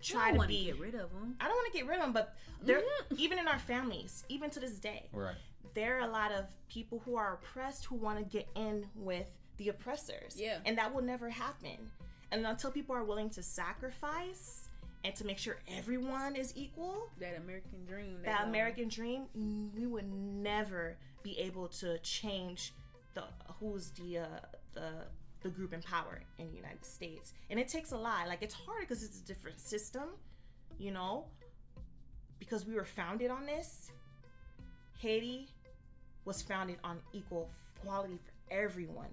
try I to want to be. get rid of them. I don't want to get rid of them, but they're Mhm. even in our families, even to this day, Right. there are a lot of people who are oppressed who want to get in with the oppressors. Yeah. And that will never happen. And until people are willing to sacrifice and to make sure everyone is equal, That American dream. that um, American dream, we would never be able to change the who's the uh, the the group in power in the United States. And it takes a lot. Like it's hard because it's a different system, you know. Because we were founded on this. Haiti was founded on equal equality for everyone.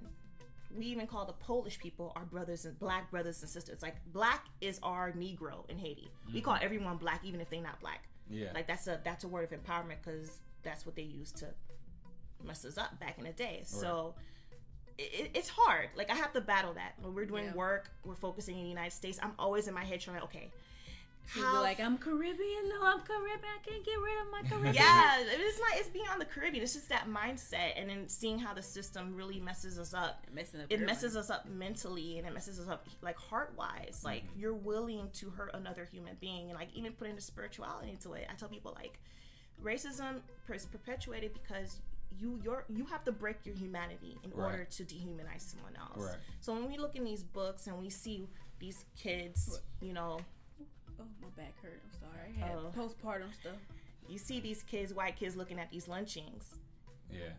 We even call the Polish people our brothers and black brothers and sisters. Like black is our Negro in Haiti. We call mm-hmm. everyone black even if they're not black Yeah. like that's a that's a word of empowerment because that's what they used to mess us up back in the day so it, it's hard like i have to battle that when we're doing Yeah. work we're focusing in the united states i'm always in my head trying okay People how like I'm Caribbean. No, I'm Caribbean. I can't get rid of my Caribbean. yeah it's not it's beyond the caribbean it's just that mindset and then seeing how the system really messes us up messing up. it messes us up mentally and it messes us up like heart wise mm-hmm. like you're willing to hurt another human being and like even putting the spirituality into it i tell people like racism is perpetuated because you you're you have to break your humanity in Right. order to dehumanize someone else Right. so when we look in these books and we see these kids you know Oh, my back hurt. I'm sorry. I had Oh. postpartum stuff. you see these kids white kids looking at these lynchings Yeah.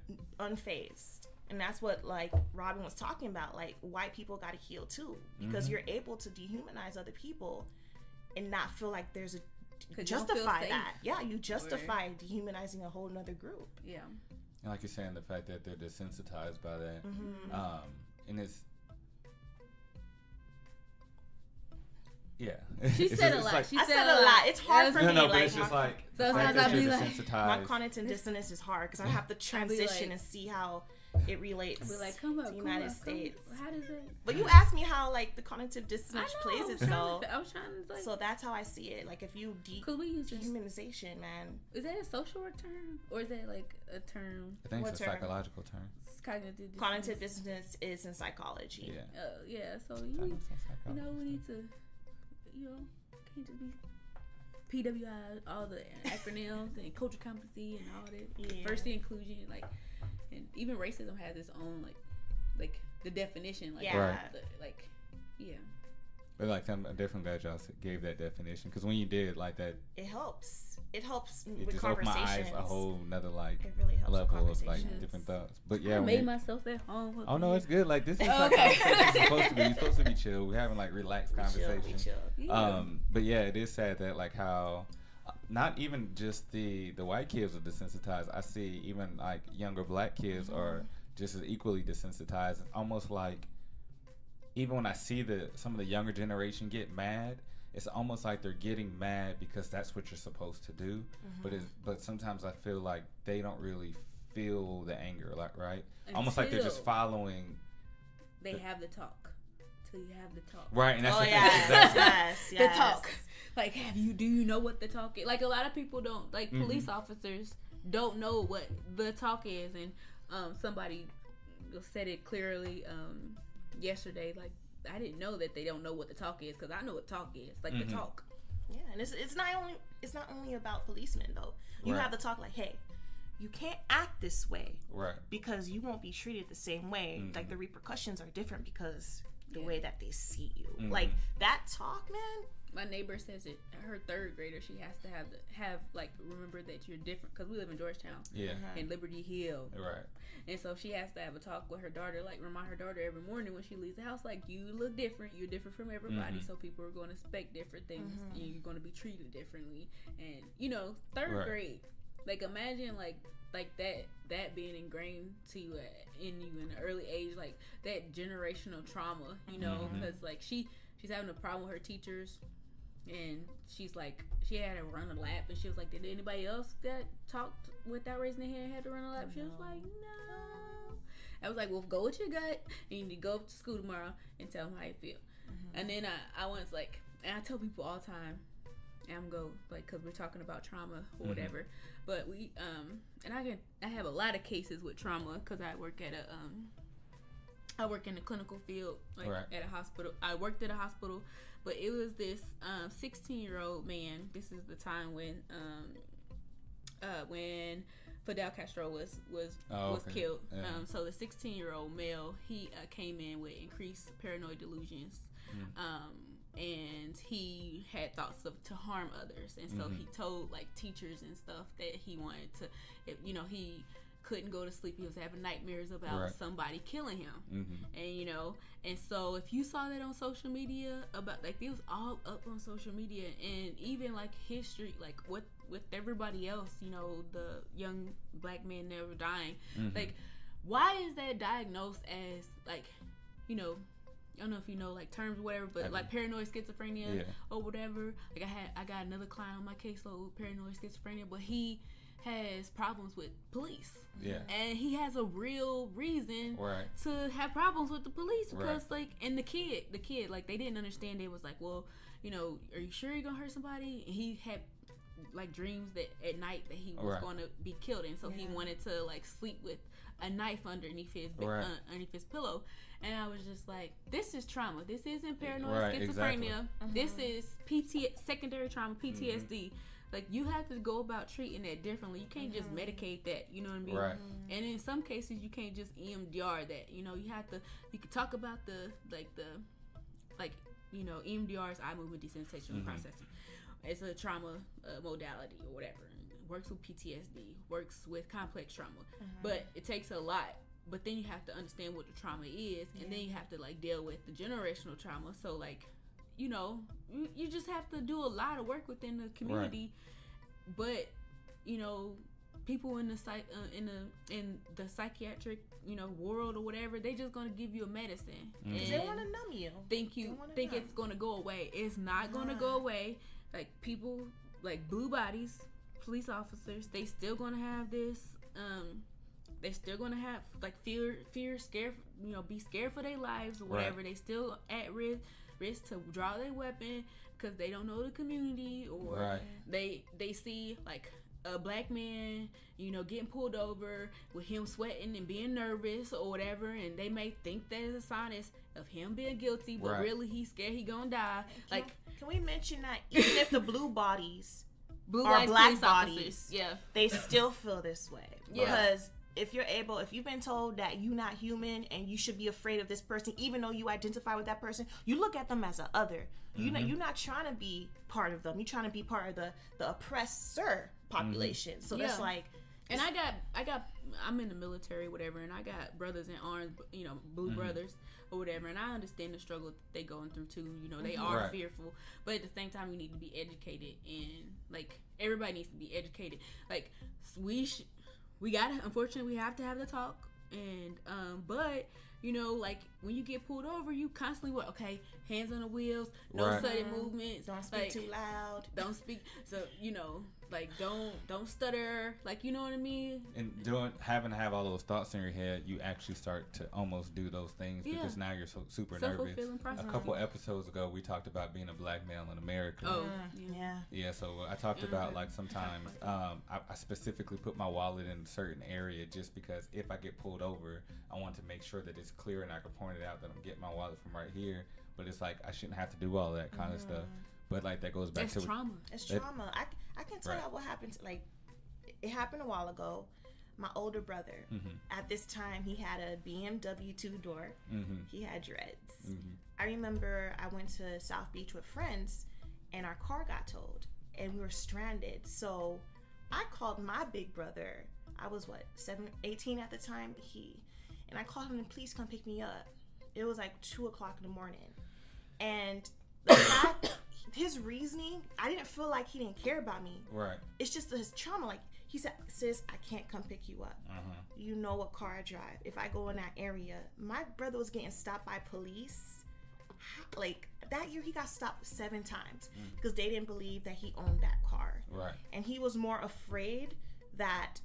unfazed and that's what like robin was talking about like white people got to heal too because Mhm. you're able to dehumanize other people and not feel like there's a 'Cause you don't feel justify that yeah you justify dehumanizing a whole nother group Yeah. And like you're saying, the fact that they're desensitized by that, Mm-hmm. um, and it's. Yeah. She It's- said a lot. like- she I said, said a lot. It's hard Yes. for no, me, no, but like, it's just like So sometimes I'll be you're like- my desensitized. cognitive dissonance is hard because i have to transition like- and see how it relates Be like, come up, to the come united up, come- states How does it? but you asked me how like the cognitive dissonance plays I was, trying itself I was trying to like. so that's how i see it like if you de- Cause we use this. dehumanization man Is that a social work term or is that like a term? I think What it's a term? psychological term. It's cognitive. cognitive dissonance. dissonance is in psychology Yeah. Uh, yeah. So you, of you know, we need to, you know, can't just be PWI, all the acronyms and cultural competency and all that. Yeah. Diversity, inclusion, like, and even racism has its own like, like the definition, like, Yeah. Right. the, like, yeah. But like, I'm definitely glad y'all gave that definition because when you did like that, it helps it helps It with just opened my eyes a whole another like it really helps level of like different thoughts. But yeah, I when made it- myself at home. with Oh no, it's good. Like this is like Okay. supposed to be. You're supposed to be chill. We're having like relaxed We chill, we conversation. chill. Yeah. Um, but yeah, it is sad that like how not even just the the white kids are desensitized. I see even like younger black kids mm-hmm. are just as equally desensitized. It's almost like even when I see the some of the younger generation get mad, it's almost like they're getting mad because that's what you're supposed to do. Mm-hmm. But it's but sometimes I feel like they don't really feel the anger, like right? Almost like they're just following. They have the talk. Till you have the talk. Right, and that's oh the thing. yes, Exactly. yes, The talk. Like, have you? Do you know what the talk is? Like, a lot of people don't. Like, Mhm. police officers don't know what the talk is, and um, somebody said it clearly um, yesterday. Like, I didn't know that they don't know what the talk is because I know what talk is. Like Mhm. the talk. Yeah, and it's it's not only it's not only about policemen though. You Right. have to talk like, hey, you can't act this way Right. because you won't be treated the same way. Mhm. Like the repercussions are different because the Yeah. way that they see you. Mhm. Like that talk, man. My neighbor says it. Her third grader, she has to have the, have like remember that you're different because we live in Georgetown Yeah. Uh-huh. and Liberty Hill, Right. And so she has to have a talk with her daughter, like remind her daughter every morning when she leaves the house, like you look different, you're different from everybody, Mhm. so people are going to expect different things, Mhm. and you're going to be treated differently. And you know, third Right. grade, like imagine like like that that being ingrained to you at, in you in an early age, like that generational trauma, you know, because like she she's having a problem with her teachers. And she's like, she had to run a lap, and she was like, "Did anybody else that talked without raising their hand had to run a lap?" She was like, "No." I was like, "Well, go with your gut, and you need to go to school tomorrow and tell them how you feel." And then I, I was like, and I tell people all the time, and I'm go like, cause we're talking about trauma or Mhm. whatever. But we, um, and I can, I have a lot of cases with trauma, cause I work at a, um, I work in the clinical field, like Right. at a hospital. I worked at a hospital, but it was this um, 16 year old man. This is the time when, um, uh, when Fidel Castro was was Oh, was okay. killed. Yeah. Um, so the 16 year old male, he uh, came in with increased paranoid delusions, Mm. um, and he had thoughts of to harm others, and so Mhm. he told like teachers and stuff that he wanted to, you know, he couldn't go to sleep. He was having nightmares about Right. somebody killing him Mm-hmm. and you know and so if you saw that on social media about like it was all up on social media and even like history like with with everybody else you know the young black man never dying Mhm. like why is that diagnosed as like you know I don't know if you know like terms or whatever, but I like paranoid schizophrenia Yeah. or whatever. Like I had, I got another client on my caseload with paranoid schizophrenia, but he has problems with police, Yeah. and he has a real reason Right. to have problems with the police Right. because like and the kid the kid like they didn't understand it was like well you know are you sure you're gonna hurt somebody and he had like dreams that at night that he was Right. going to be killed and so he wanted to like sleep with a knife underneath his Right. uh, underneath his pillow and I was just like this is trauma this isn't paranoid Right, schizophrenia exactly. this Mhm. is PT secondary trauma Mm-hmm. PTSD like you have to go about treating that differently you can't just Mhm. medicate that you know what I mean Right. and in some cases, you can't just EMDR that. You know, you have to. You could talk about the like the like you know EMDR is eye movement desensitization Mhm. processing. It's a trauma uh, modality or whatever. It works with PTSD. Works with complex trauma, but it takes a lot. But then you have to understand what the trauma is, and then you have to like deal with the generational trauma. So like, you know, you, you just have to do a lot of work within the community. But you know, people in the psych uh, in the in the psychiatric you know world or whatever, they just gonna give you a medicine. Because they and want to numb you. think you think numb. it's gonna go away. It's not gonna go away. Like people like blue bodies, police officers, they still gonna have this. Um, they're still gonna have like fear, fear, scare. You know, be scared for their lives or Right. whatever. They still at risk risk to draw their weapon because they don't know the community or Right. they they see like a black man, you know, getting pulled over with him sweating and being nervous or whatever, and they may think that is a sign of him being guilty, but Right. really he's scared he gonna die. Can, Like can we mention that even if the blue bodies, blue Our eyes black bodies. officers, yeah, they still feel this way Yeah. because if you're able, if you've been told that you're not human and you should be afraid of this person, even though you identify with that person, you look at them as a other. You know, mm-hmm. you're not trying to be part of them. You're trying to be part of the the oppressor population. Mm-hmm. So that's Yeah. like, And I got, I got, I'm in the military, whatever, and I got brothers in arms, you know, blue mm-hmm. brothers or whatever, and I understand the struggle that they going through too. You know, they are Right. fearful, but at the same time, we need to be educated, and like everybody needs to be educated. Like we, sh- we gotta, unfortunately, we have to have the talk, and um, but you know, like when you get pulled over, you constantly what? Okay, hands on the wheels, no Right. sudden movements, don't speak like, too loud. don't speak so you know like don't don't stutter like you know what i mean and doing having to have all those thoughts in your head, you actually start to almost do those things Yeah. because now you're so super nervous. self-fulfilling A couple episodes ago, we talked about being a black male in America. oh Mm, yeah. yeah. Yeah, so I talked about like sometimes um, I, I specifically put my wallet in a certain area just because if I get pulled over, I want to make sure that it's clear and I can point it out that I'm getting my wallet from right here. But it's like I shouldn't have to do all that kind of stuff. But like that goes back that's to trauma It's It- trauma. I, I can tell Right. y'all what happened. Like, it happened a while ago. My older brother, Mhm. at this time, he had a BMW two door. Mhm. He had dreads. Mhm. I remember I went to South Beach with friends, and our car got towed, and we were stranded. So I called my big brother. I was what seven, 18 at the time. He and I called him and please come pick me up. It was like two o'clock in the morning, and the fact his reasoning, I didn't feel like he didn't care about me. right. It's just his trauma. Like he said, sis, I can't come pick you up. Uh-huh. You know what car I drive. If I go in that area, my brother was getting stopped by police. Like that year, he got stopped seven times because they didn't believe that he owned that car, Right. and he was more afraid that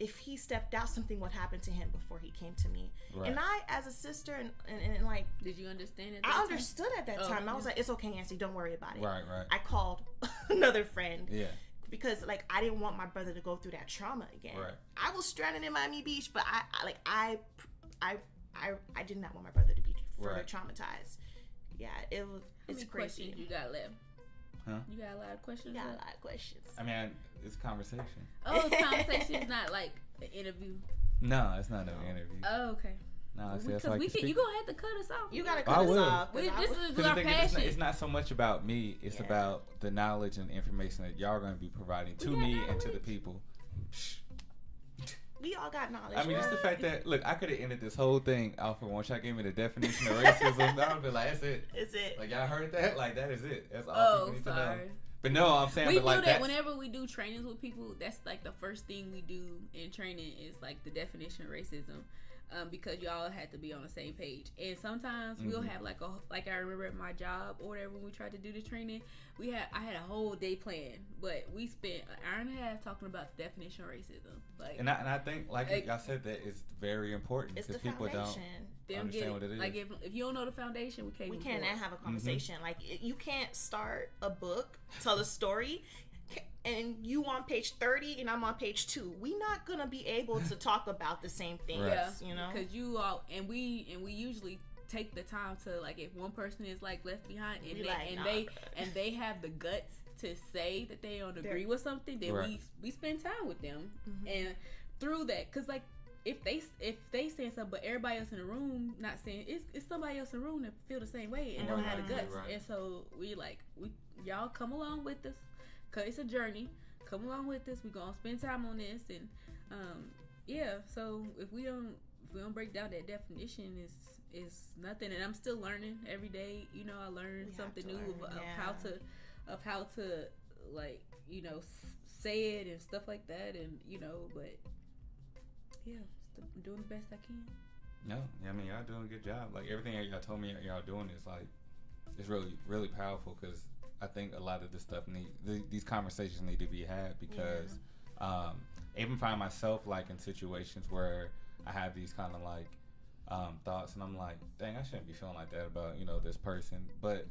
if he stepped out, something would happen to him before he came to me. Right. And I, as a sister, and, and, and like did you understand it I understood at that Oh, time. and I was yeah. like, it's okay, Nancy, don't worry about it. Right. Right. I called another friend yeah. because like I didn't want my brother to go through that trauma again. Right. I was stranded in Miami Beach, but I, I like I, I, I, I did not want my brother to be further Right. traumatized. Yeah, it was. How It's many crazy. questions you got left Huh? you got a lot of questions You got a lot of questions. I mean, I, it's conversation. oh it's conversation it's not like an interview No, it's not no interview. oh okay no, see, that's because why I we can can, you gonna have to cut us off You gotta I cut us will. off. 'cause we, this is our the thing is, it's, passion not, it's not so much about me. It's Yeah. about the knowledge and information that y'all are going to be providing to We got me and to the people. Psh. We all got knowledge. I mean, just the fact that look, I could have ended this whole thing off of once y'all gave me the definition of racism. I would be like, that's it. it. Is it? Like y'all heard that? Like that is it. That's all oh people need to know. sorry But no, I'm saying, we but do like that that's- whenever we do trainings with people. That's like the first thing we do in training is like the definition of racism, um, because y'all had to be on the same page. And sometimes we'll Mhm. have like a like I remember at my job or whatever when we tried to do the training, we had I had a whole day planned, but we spent an hour and a half talking about the definition of racism. Like And I, and I think, like Like- y'all said, that is very important It's the because people foundation. them understand get what it is. Like if if you don't know the foundation, we can't. we move can't have a conversation. Like you can't start a book, tell a story, ca- and you on page thirty and I'm on page two. We not gonna be able to talk about the same things. Right. Yeah, You know. because you all and we and we usually take the time to like if one person is like left behind and We they like, and nah, they and they have the guts to say that they don't They're- agree with something, then Right. we we spend time with them Mhm. and through that because like. If they if they saying something, but everybody else in the room not saying, it's, it's somebody else in the room that feel the same way and don't have the guts, right. and so we like we y'all come along with us, cause it's a journey. Come along with us. We're gonna spend time on this, and um, yeah. So if we don't if we don't break down that definition, is is nothing. And I'm still learning every day. You know, I learn We something new learn, of, of how to of how to like you know s- say it and stuff like that, and you know, but yeah, still doing the best I can. No, I mean y'all doing a good job. Like everything that y'all told me y'all doing is like it's really really powerful because I think a lot of this stuff need th- these conversations need to be had because um, I even find myself like in situations where I have these kind of like um, thoughts and I'm like, dang, I shouldn't be feeling like that about you know this person, but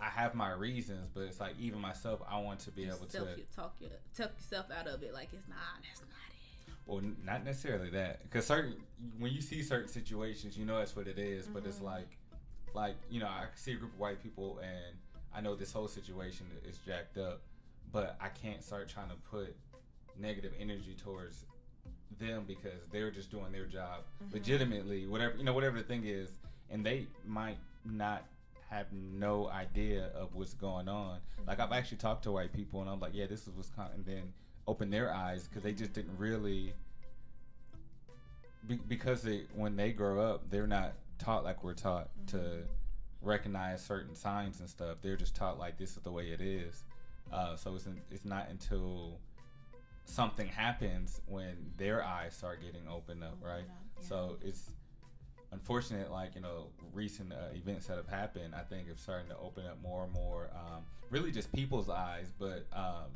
I have my reasons. But it's like even myself, I want to be able to. talk your talk yourself out of it. Like it's not. That's not it. Well, n- not necessarily that, because certain when you see certain situations, you know that's what it is. But it's Mhm. like, like you know, I see a group of white people, and I know this whole situation is jacked up, but I can't start trying to put negative energy towards them because they're just doing their job mm-hmm. legitimately, whatever you know, whatever the thing is, and they might not have no idea of what's going on. Mm-hmm. Like I've actually talked to white people, and I'm like, yeah, this is what's and then open their eyes because they just didn't really. Be, because they, when they grow up, they're not taught like we're taught mm-hmm. to recognize certain signs and stuff. They're just taught like this is the way it is. Uh, so it's in, it's not until something happens when their eyes start getting opened up, right? Yeah. So it's unfortunate, like you know, recent uh, events that have happened. I think it's starting to open up more and more, um, really just people's eyes, but um,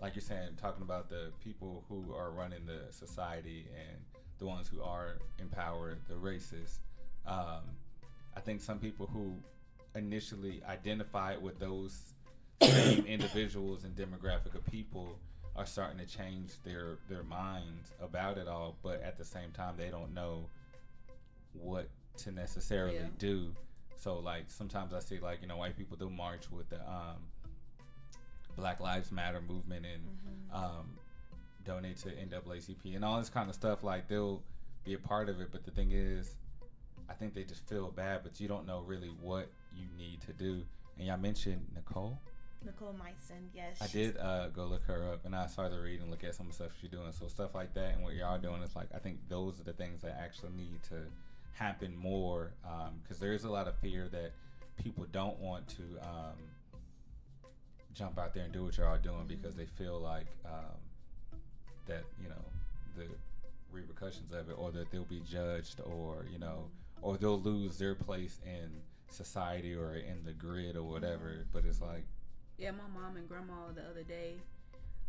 like you're saying, talking about the people who are running the society and the ones who are in power, the racists. Um, I think some people who initially identified with those same individuals and demographic of people are starting to change their their minds about it all, but at the same time they don't know what to necessarily yeah. do. So like sometimes I see like you know white people do march with the um, Black Lives Matter movement and mm-hmm. um, donate to NAACP and all this kind of stuff. Like they'll be a part of it, but the thing is, I think they just feel bad, but you don't know really what you need to do. And y'all mentioned Nicole. Nicole Myson, yes. I did uh, go look her up, and I started to read and look at some of the stuff she's doing. So stuff like that, and what y'all doing is like I think those are the things that actually need to happen more, because um, there is a lot of fear that people don't want to um, jump out there and do what y'all are doing mm-hmm. because they feel like um, that you know the repercussions of it, or that they'll be judged, or you know, or they'll lose their place in society or in the grid or whatever. Mm-hmm. But it's like yeah, my mom and grandma the other day.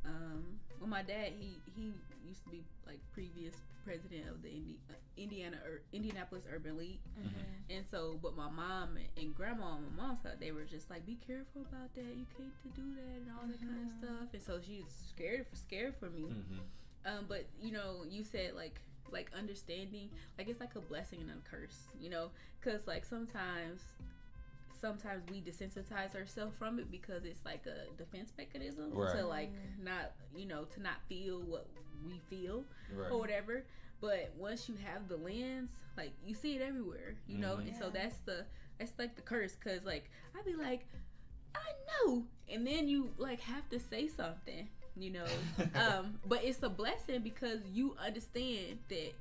Um, well, my dad he he used to be like previous president of the Indi- uh, Indiana Ur- Indianapolis Urban League, mm-hmm. and so but my mom and grandma on my mom's side they were just like, be careful about that. You can't to do that and all that mm-hmm. kind of stuff. And so she's scared scared for me. Mm-hmm. Um, but you know, you said like like understanding like it's like a blessing and a curse, you know, because like sometimes sometimes we desensitize ourselves from it because it's like a defense mechanism right. to like not you know to not feel what we feel right. or whatever but once you have the lens like you see it everywhere you mm-hmm. know and yeah. so that's the that's like the curse because like i'd be like i know and then you like have to say something you know um but it's a blessing because you understand that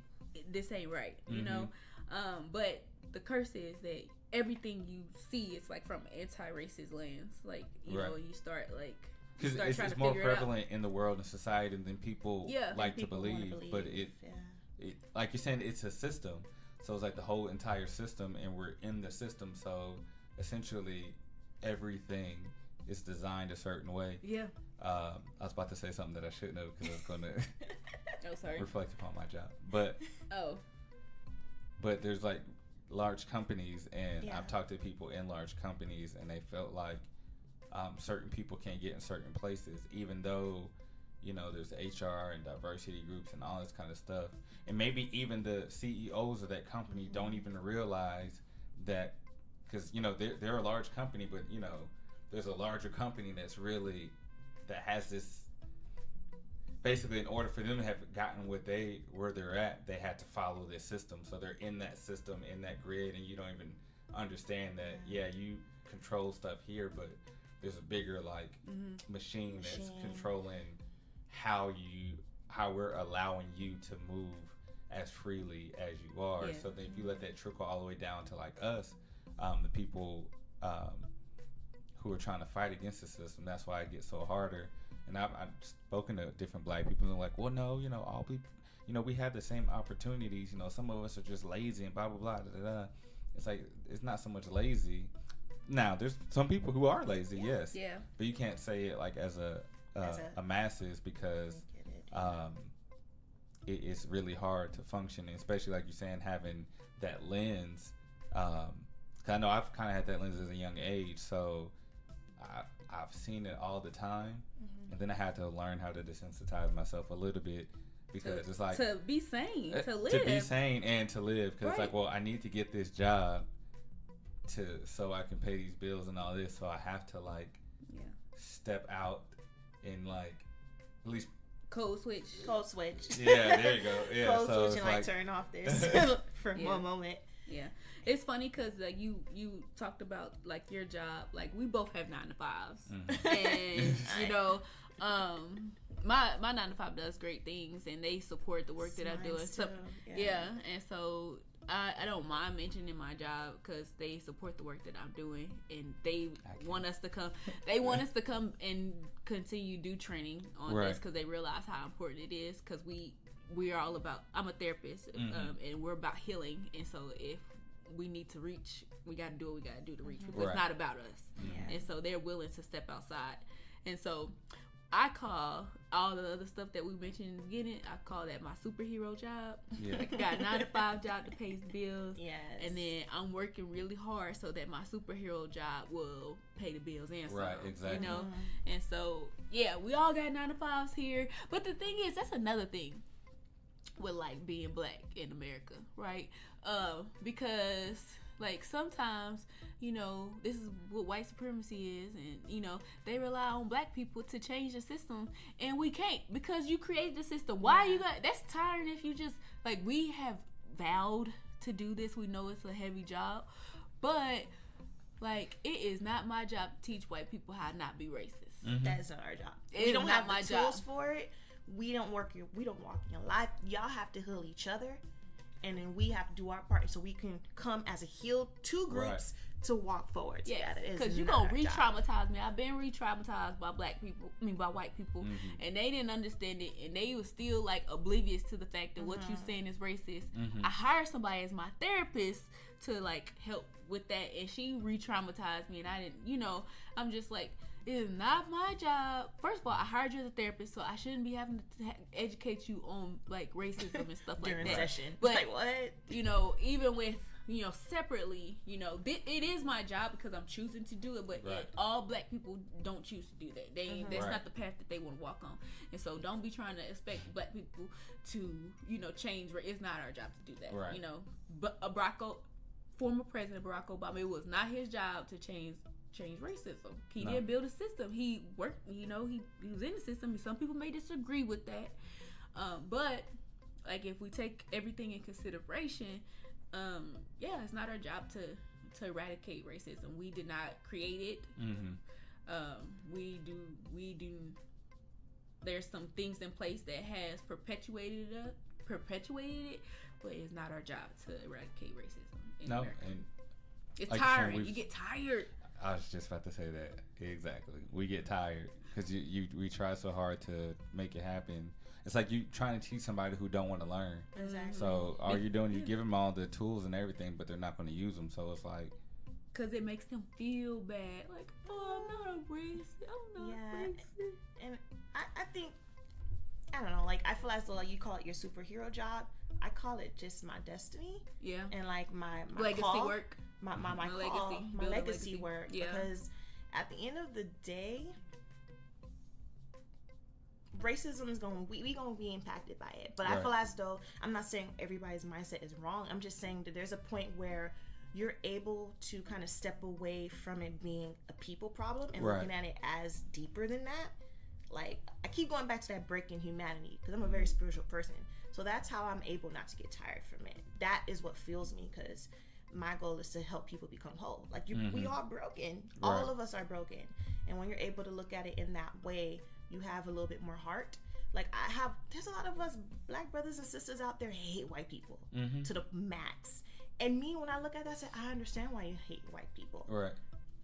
this ain't right you mm-hmm. know um but the curse is that everything you see is like from anti-racist lens. Like you right. know, you start like because it's, it's more prevalent it in the world and society than people yeah, like people to, believe, believe, But it, yeah. it, like you're saying, it's a system. So it's like the whole entire system, and we're in the system. So essentially, everything is designed a certain way. Yeah. Um, I was about to say something that I shouldn't have because I was going to. oh, sorry. reflect upon my job, but. oh. But there's like large companies, and yeah. I've talked to people in large companies, and they felt like um, certain people can't get in certain places, even though you know there's HR and diversity groups and all this kind of stuff, and maybe even the CEOs of that company mm-hmm. don't even realize that because you know they're, they're a large company, but you know there's a larger company that's really that has this basically in order for them to have gotten what they where they're at they had to follow this system so they're in that system in that grid and you don't even understand that yeah you control stuff here but there's a bigger like mm-hmm. machine that's machine. controlling how you how we're allowing you to move as freely as you are yeah. so that if you let that trickle all the way down to like us um, the people um, who are trying to fight against the system that's why it gets so harder and I've, I've spoken to different black people and they're like, well, no, you know, all people, you know, we have the same opportunities. You know, some of us are just lazy and blah blah blah. Da, da, da. It's like it's not so much lazy. Now, there's some people who are lazy, yeah. yes, yeah, but you can't say it like as a uh, as a, a, masses because um, it, it's really hard to function, especially like you're saying, having that lens. Um, cause I know I've kind of had that lens as a young age, so I, I've seen it all the time, mm-hmm. and then I had to learn how to desensitize myself a little bit because to, it's like to be sane, uh, to live, to be sane, and to live. Because right. it's like, well, I need to get this job to so I can pay these bills and all this. So I have to like yeah. step out and like at least code switch. Code switch. Yeah, there you go. Yeah, Code so switch and like, like turn off this for Yeah. one moment. Yeah, it's funny because like you you talked about like your job. Like we both have nine to fives, Mhm. and you know, um, my my nine to five does great things, and they support the work that I do. Mine's And so, too, yeah. and so I, I don't mind mentioning my job because they support the work that I'm doing, and they want us to come. They want us to come and continue do training on Right. this because they realize how important it is. Because we we are all about. I'm a therapist, Mhm. um, and we're about healing. And so if we need to reach, we got to do what we got to do to reach people. Right. It's not about us. Yeah. And so they're willing to step outside. And so I call all the other stuff that we mentioned in the beginning, I call that my superhero job. Yeah. Got a nine to five job that pays the bills. Yes. And then I'm working really hard so that my superhero job will pay the bills and some. Right, exactly. You know? Mhm. And so, yeah, we all got nine to fives here. But the thing is, that's another thing with like being black in America, right? Uh, because like sometimes, you know, this is what white supremacy is, and you know, they rely on black people to change the system, and we can't because you created the system. Why you got? That's tiring if you just like we have vowed to do this. We know it's a heavy job, but like it is not my job to teach white people how to not be racist. Mhm. That is not our job. It we don't have my the tools job. for it. We don't work your we don't walk your life. Y'all have to heal each other and then we have to do our part so we can come as a healed two groups to walk forward Yes, together. Because you not gonna our re-traumatize me. I've been re-traumatized by black people. I mean, by white people, Mhm. and they didn't understand it, and they were still like oblivious to the fact that what you Mhm. saying is racist. Mhm. I hired somebody as my therapist to like help with that, and she re-traumatized me, and I didn't. You know, I'm just like. It is not my job. First of all, I hired you as a therapist, so I shouldn't be having to ha- educate you on like racism and stuff like during that session. But- like what? you know, even with you know separately, you know, thi- it is my job because I'm choosing to do it. But Right. it- all black people don't choose to do that. They Mhm. that's Right. not the path that they want to walk on. And so don't be trying to expect black people to you know change. ra- It's not our job to do that. Right. You know, but Barack, O- former President Barack Obama, it was not his job to change change racism. He No. didn't build a system. He worked. You know, he, he was in the system. Some people may disagree with that, um, but like if we take everything in consideration, um, yeah, it's not our job to to eradicate racism. We did not create it. Mhm. Um, we do we do. There's some things in place that has perpetuated it, perpetuated it, but it's not our job to eradicate racism. In No, America. and it's like tiring. You get tired. I was just about to say that exactly. We get tired because you, you we try so hard to make it happen. It's like you trying to teach somebody who don't want to learn. Exactly. So all you're doing, you give them all the tools and everything, but they're not going to use them. So it's like, Cause it makes them feel bad, like, oh, I'm not a racist. I'm not Yeah. racist. and I, I think I don't know, like I feel as though like you call it your superhero job. I call it just my destiny Yeah, and like my, my legacy call, work. My my, my, My call, legacy, my legacy, legacy. work. Yeah. Because at the end of the day, racism is going we we gonna be impacted by it. But I feel as though I'm not saying everybody's mindset is wrong. I'm just saying that there's a point where you're able to kind of step away from it being a people problem and Right. looking at it as deeper than that. Like I keep going back to that break in humanity because I'm a very spiritual person. So that's how I'm able not to get tired from it. That is what fuels me because my goal is to help people become whole. Like you, we Mhm. are broken. Right. All of us are broken. And when you're able to look at it in that way, you have a little bit more heart. Like I have, there's a lot of us black brothers and sisters out there hate white people mm-hmm. to the max. And me, when I look at that, I say, I understand why you hate white people. right,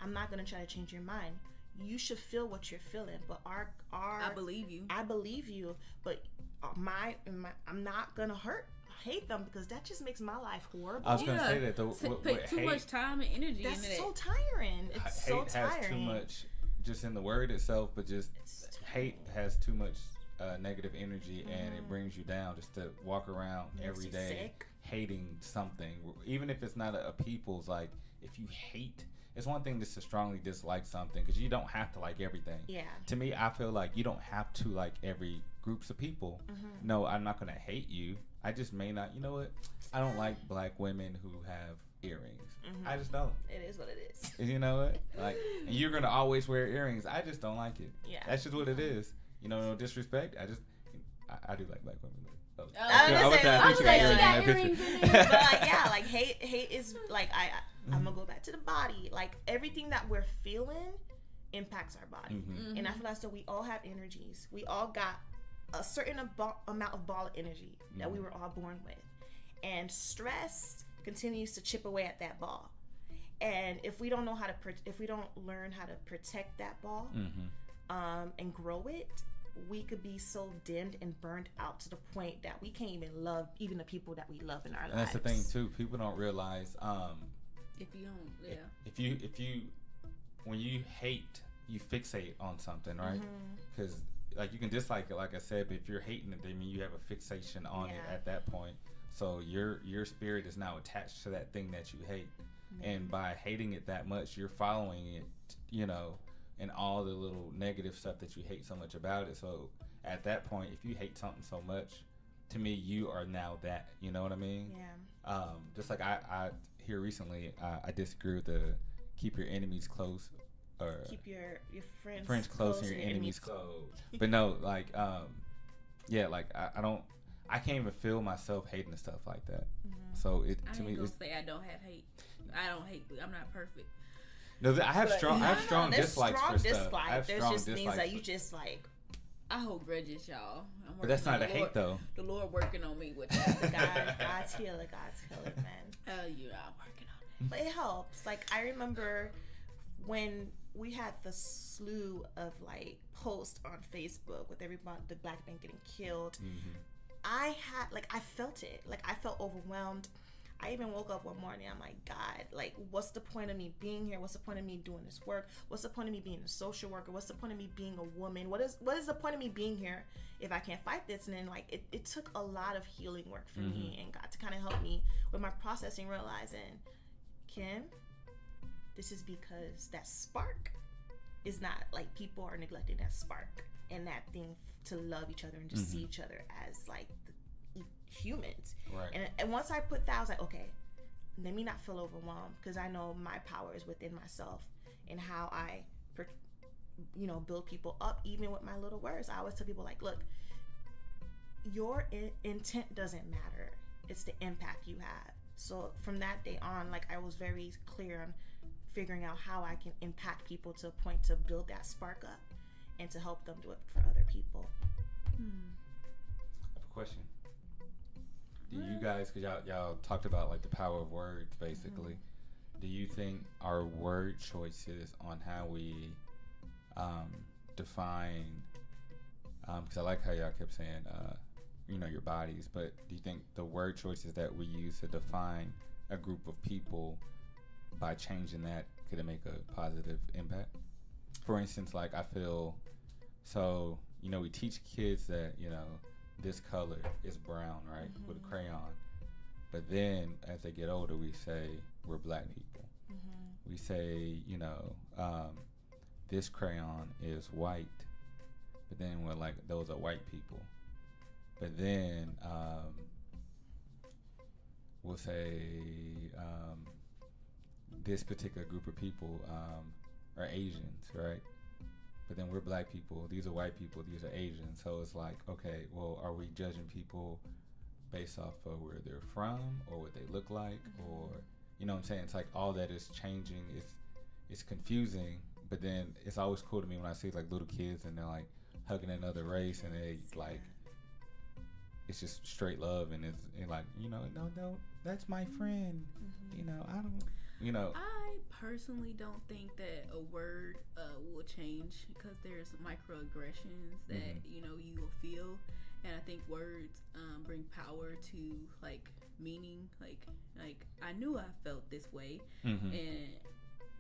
I'm not gonna try to change your mind. You should feel what you're feeling, but our our I believe you. I believe you, but uh, my, my I'm not gonna hurt hate them because that just makes my life horrible. I was gonna Yeah. say that. The, T- what, put what too hate, much time and energy That's into so that. tiring. It's hate so tiring. has too much just in the word itself, but just It's hate has too much uh, negative energy and Mhm. it brings you down just to walk around Makes every sick. hating something even if it's not a, a people's like if you hate it's one thing just to strongly dislike something because you don't have to like everything Yeah. to me i feel like you don't have to like every groups of people Mm-hmm. no i'm not gonna hate you i just may not you know what i don't like black women who have earrings Mhm. i just don't It is what it is. you know what like and you're gonna always wear earrings i just don't like it Yeah. that's just what it is. You know, no disrespect. I just I do like black women. Oh. I was I gonna was say, I was like, that she got earrings in there. but like yeah, like hate hate is like I, I I'm gonna go back to the body. Like everything that we're feeling impacts our body. Mhm. And I feel like so we all have energies. We all got a certain abo- amount of ball of energy that we Mhm. were all born with. And stress continues to chip away at that ball. And if we don't know how to, pro- if we don't learn how to protect that ball Mhm. um, and grow it, we could be so dimmed and burned out to the point that we can't even love even the people that we love in our And lives. that's the thing too. People don't realize um, If you don't, yeah. if you if you when you hate, you fixate on something, right? Mhm. Because like you can dislike it, like I said, but if you're hating it, then you have a fixation on it at that point. So your your spirit is now attached to that thing that you hate, and by hating it that much, you're following it, you know, and all the little negative stuff that you hate so much about it. So at that point, if you hate something so much, to me, you are now that. You know what I mean? Yeah. um, just like I, I here recently, I, I disagree with the keep your enemies close or Keep your your friends, friends close and your enemies close. But no, like, um, yeah, like I, I don't, I can't even feel myself hating the stuff like that. Mhm. So it I to ain't me, gonna it's, say I don't have hate. I don't hate. I'm not perfect. no, I have But- strong, I No, have no, strong there's dislikes strong for stuff. I have There's strong just things that you just like. I hold grudges, y'all. I'm But that's not a the hate Lord, though. The Lord working on me with that. God, God's healer, God's healer, man. Oh, you are working on it. But it helps. Like I remember when we had the slew of like posts on Facebook with everybody, the black man getting killed. Mhm. I had like I felt it. Like I felt overwhelmed. I even woke up one morning. I'm like, God, like, what's the point of me being here? What's the point of me doing this work? What's the point of me being a social worker? What's the point of me being a woman? What is what is the point of me being here if I can't fight this? And then like it, it took a lot of healing work for me and God to kind of help me with my processing, realizing, Kim, this is because that spark is not like people are neglecting that spark and that thing to love each other and just see mm-hmm. each other as like the humans. Right. And, and once I put that, I was like, okay, let me not feel overwhelmed because I know my power is within myself and how I, you know, build people up even with my little words. I always tell people like, look, your in- intent doesn't matter. It's the impact you have. So from that day on, like I was very clear on figuring out how I can impact people to a point to build that spark up and to help them do it for other people. Hmm. I have a question. Do you guys, because y'all, y'all talked about like the power of words, basically. Do you think our word choices on how we um, define? Because I like how y'all kept saying, uh, you know, your bodies, but do you think the word choices that we use to define a group of people, by changing that, could it make a positive impact? For instance, like I feel, so you know, we teach kids that you know this color is brown, right, with a crayon. But then as they get older, we say we're black people. We say, you know, um, this crayon is white. But then we're like, those are white people. But then um, we'll say um, this particular group of people um, are Asians, right? But then we're black people. These are white people. These are Asians. So it's like, okay, well, are we judging people based off of where they're from or what they look like, or you know what I'm saying? It's like all that is changing. It's it's confusing, but then it's always cool to me when I see like little kids and they're like hugging another race and they like it's just straight love and it's and like you know no no that's my friend you know I don't you know I personally don't think that a word uh, will change because there's microaggressions that Mhm. you know you will feel, and I think words um, bring power to like meaning. Like like I knew I felt this way, mhm. and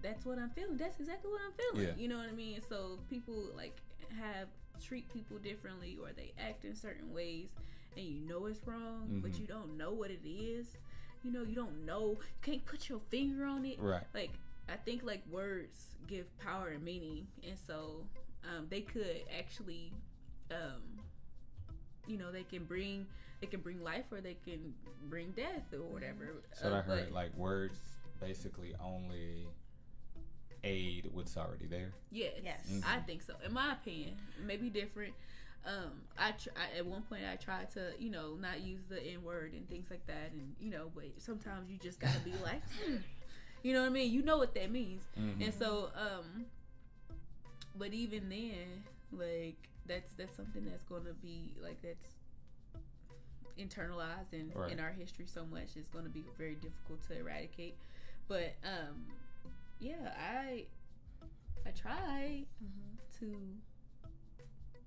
that's what I'm feeling. That's exactly what I'm feeling. Yeah. You know what I mean? So people like have treat people differently or they act in certain ways and you know it's wrong, but Mhm. you don't know what it is. You know, you don't know. You can't put your finger on it. right Like I think like words give power and meaning, and so um, they could actually, um, you know, they can bring they can bring life or they can bring death or whatever. so Uh, I heard but- like words basically only aid what's already there Yes. Yes. Mhm. I think so. In my opinion, it may be different. Um, I, tr- I at one point I tried to you know not use the N word and things like that, and you know, but sometimes you just gotta be like, you know what I mean? You know what that means, Mhm. and so um, but even then, like that's that's something that's gonna be like that's internalized in Right. in our history so much it's going to be very difficult to eradicate but um yeah i i tried to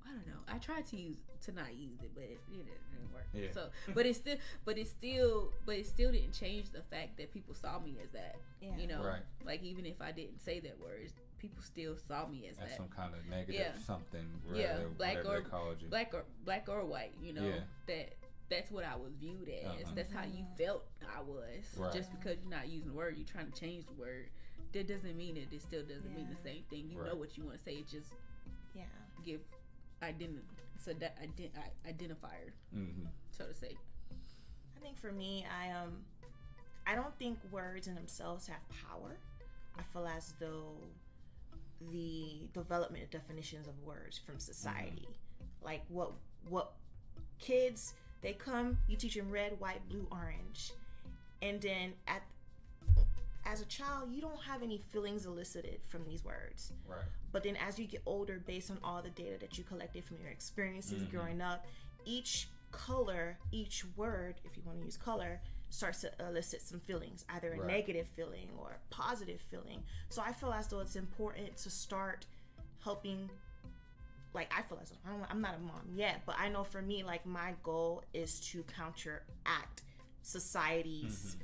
i don't know i tried to use to not use it but it, it didn't work Yeah. so but it still but it still but it still didn't change the fact that people saw me as that Yeah. you know Right. like even if i didn't say that word people still saw me as That's that some kind of negative Yeah. something. Yeah, whatever- black or- they called you. black or black or white you know Yeah. that that's what i was viewed as Uh-huh. that's how you felt i was Right. just because you're not using the word you're trying to change the word that doesn't mean it it still doesn't mean the same thing you Right. know what you want to say it just Yeah. give identity so that ident- i- identifier hmm so to say. I think for me, I um, I don't think words in themselves have power. I feel as though the development of definitions of words from society, like what what kids they come, you teach them red, white, blue, orange, and then at as a child, you don't have any feelings elicited from these words. Right. But then as you get older, based on all the data that you collected from your experiences Mhm. growing up, each color, each word, if you want to use color, starts to elicit some feelings, either a Right. negative feeling or a positive feeling. So I feel as though it's important to start helping. Like I feel as I don't, I'm not a mom yet, but I know for me, like my goal is to counteract society's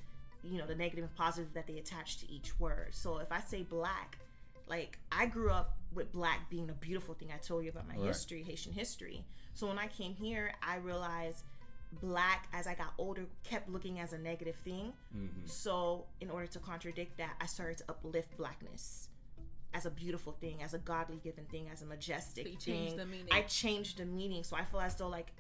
you know the negative and positive that they attach to each word. So if i say black like i grew up with black being a beautiful thing. I told you about my Right. history haitian history. So when i came here i realized black as i got older kept looking as a negative thing. Hmm so in order to contradict that i started to uplift blackness as a beautiful thing as a godly given thing as a majestic So you thing. changed the meaning. i changed the meaning. So i feel as though like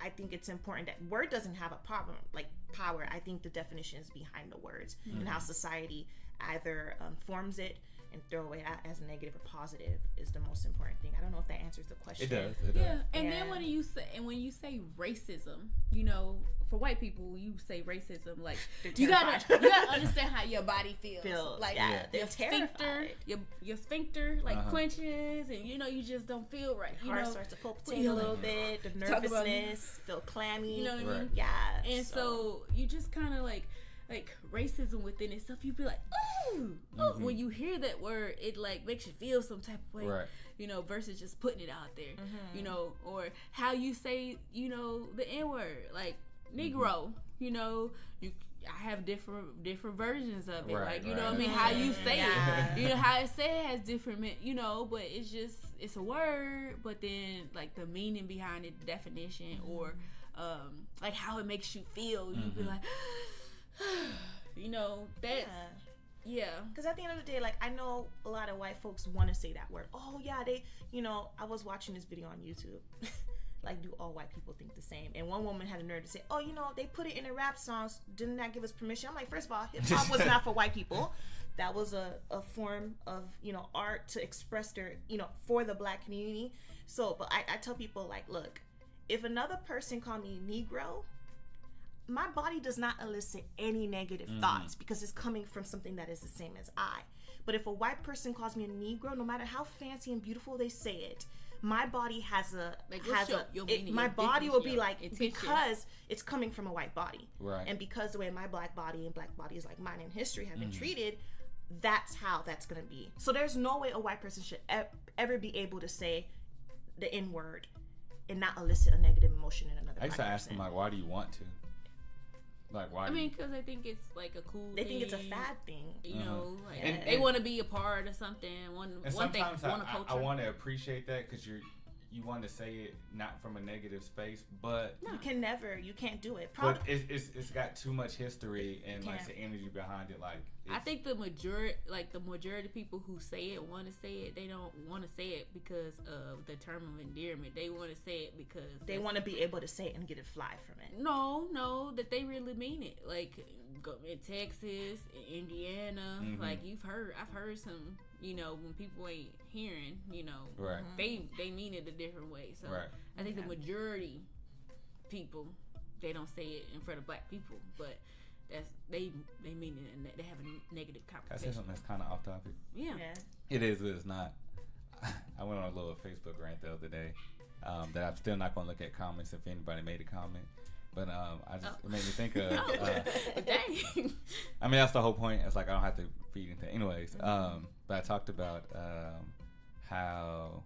i think it's important that word doesn't have a problem like power i think the definition is behind the words and Mm-hmm. how society either um, forms it and throw it out as negative or positive is the most important thing. I don't know if that answers the question. It does. It yeah and Yeah. then when you say and when you say racism you know for white people you say racism like you gotta you gotta understand how your body feels, Feels, like yeah, your they're sphincter your your sphincter like Uh-huh. quenches and you know you just don't feel right you heart know? starts to palpitate a little bit the nervousness feel clammy. You know what I mean? Yeah and so, you just kind of like like racism within itself you'd be like ooh, ooh. Mhm. when you hear that word it like makes you feel some type of way Right. you know versus just putting it out there Mm-hmm. you know or how you say you know the n word like negro you know you I have different different versions of it Right, like you right. know what I mean how you say Yeah. it you know how it said has different you know but it's just it's a word but then like the meaning behind it the definition or um like how it makes you feel you'd be like you know that's yeah. yeah Because at the end of the day, like I know a lot of white folks want to say that word. Oh yeah, they, you know, I was watching this video on YouTube. like, do all white people think the same? And one woman had a nerve to say, oh, you know, they put it in the rap songs. Didn't that give us permission? I'm like, first of all, hip hop was not for white people. That was a, a form of you know art to express their you know for the black community. So, but I, I tell people like, look, if another person called me Negro, my body does not elicit any negative thoughts because it's coming from something that is the same as I. But if a white person calls me a Negro, no matter how fancy and beautiful they say it, my body has a Like, has your- a your it- my body will be your like intention. because it's coming from a white body, Right. and because the way my black body and black bodies like mine in history have been Mm-hmm. treated, that's how that's gonna be. So there's no way a white person should e- ever be able to say the N word and not elicit a negative emotion in another. Person. I used to ask them like, why do you want to? Like, why? I mean because I think it's like a cool They think it's a thing. fad thing. you know, uh-huh. like And- they want to be a part of something. One, And one thing, sometimes one I, culture. I, I want to appreciate that because you're you want to say it not from a negative space, but You can never, you can't do it. but it's, it's it's got too much history and like the energy behind it. Like I think the majority, like the majority of people who say it want to say it. They don't want to say it because of the term of endearment. They want to say it because They want to be able to say it and get it fly from it. No, no, that they really mean it. Like go in Texas, in Indiana, Mhm. like you've heard. I've heard some. You know, when people ain't hearing, you know, Right. they they mean it a different way. So Right. I think Okay. the majority people they don't say it in front of black people, but that's they they mean it and they have a negative Can I say something that's kind of off topic? Yeah. Yeah. It is, but it's not. I went on a little Facebook rant the other day um, that I'm still not going to look at comments if anybody made a comment. But um, I just Oh. it made me think of. Oh, Uh, dang. I mean, that's the whole point. It's like I don't have to feed into. Anyways, um, but I talked about um, how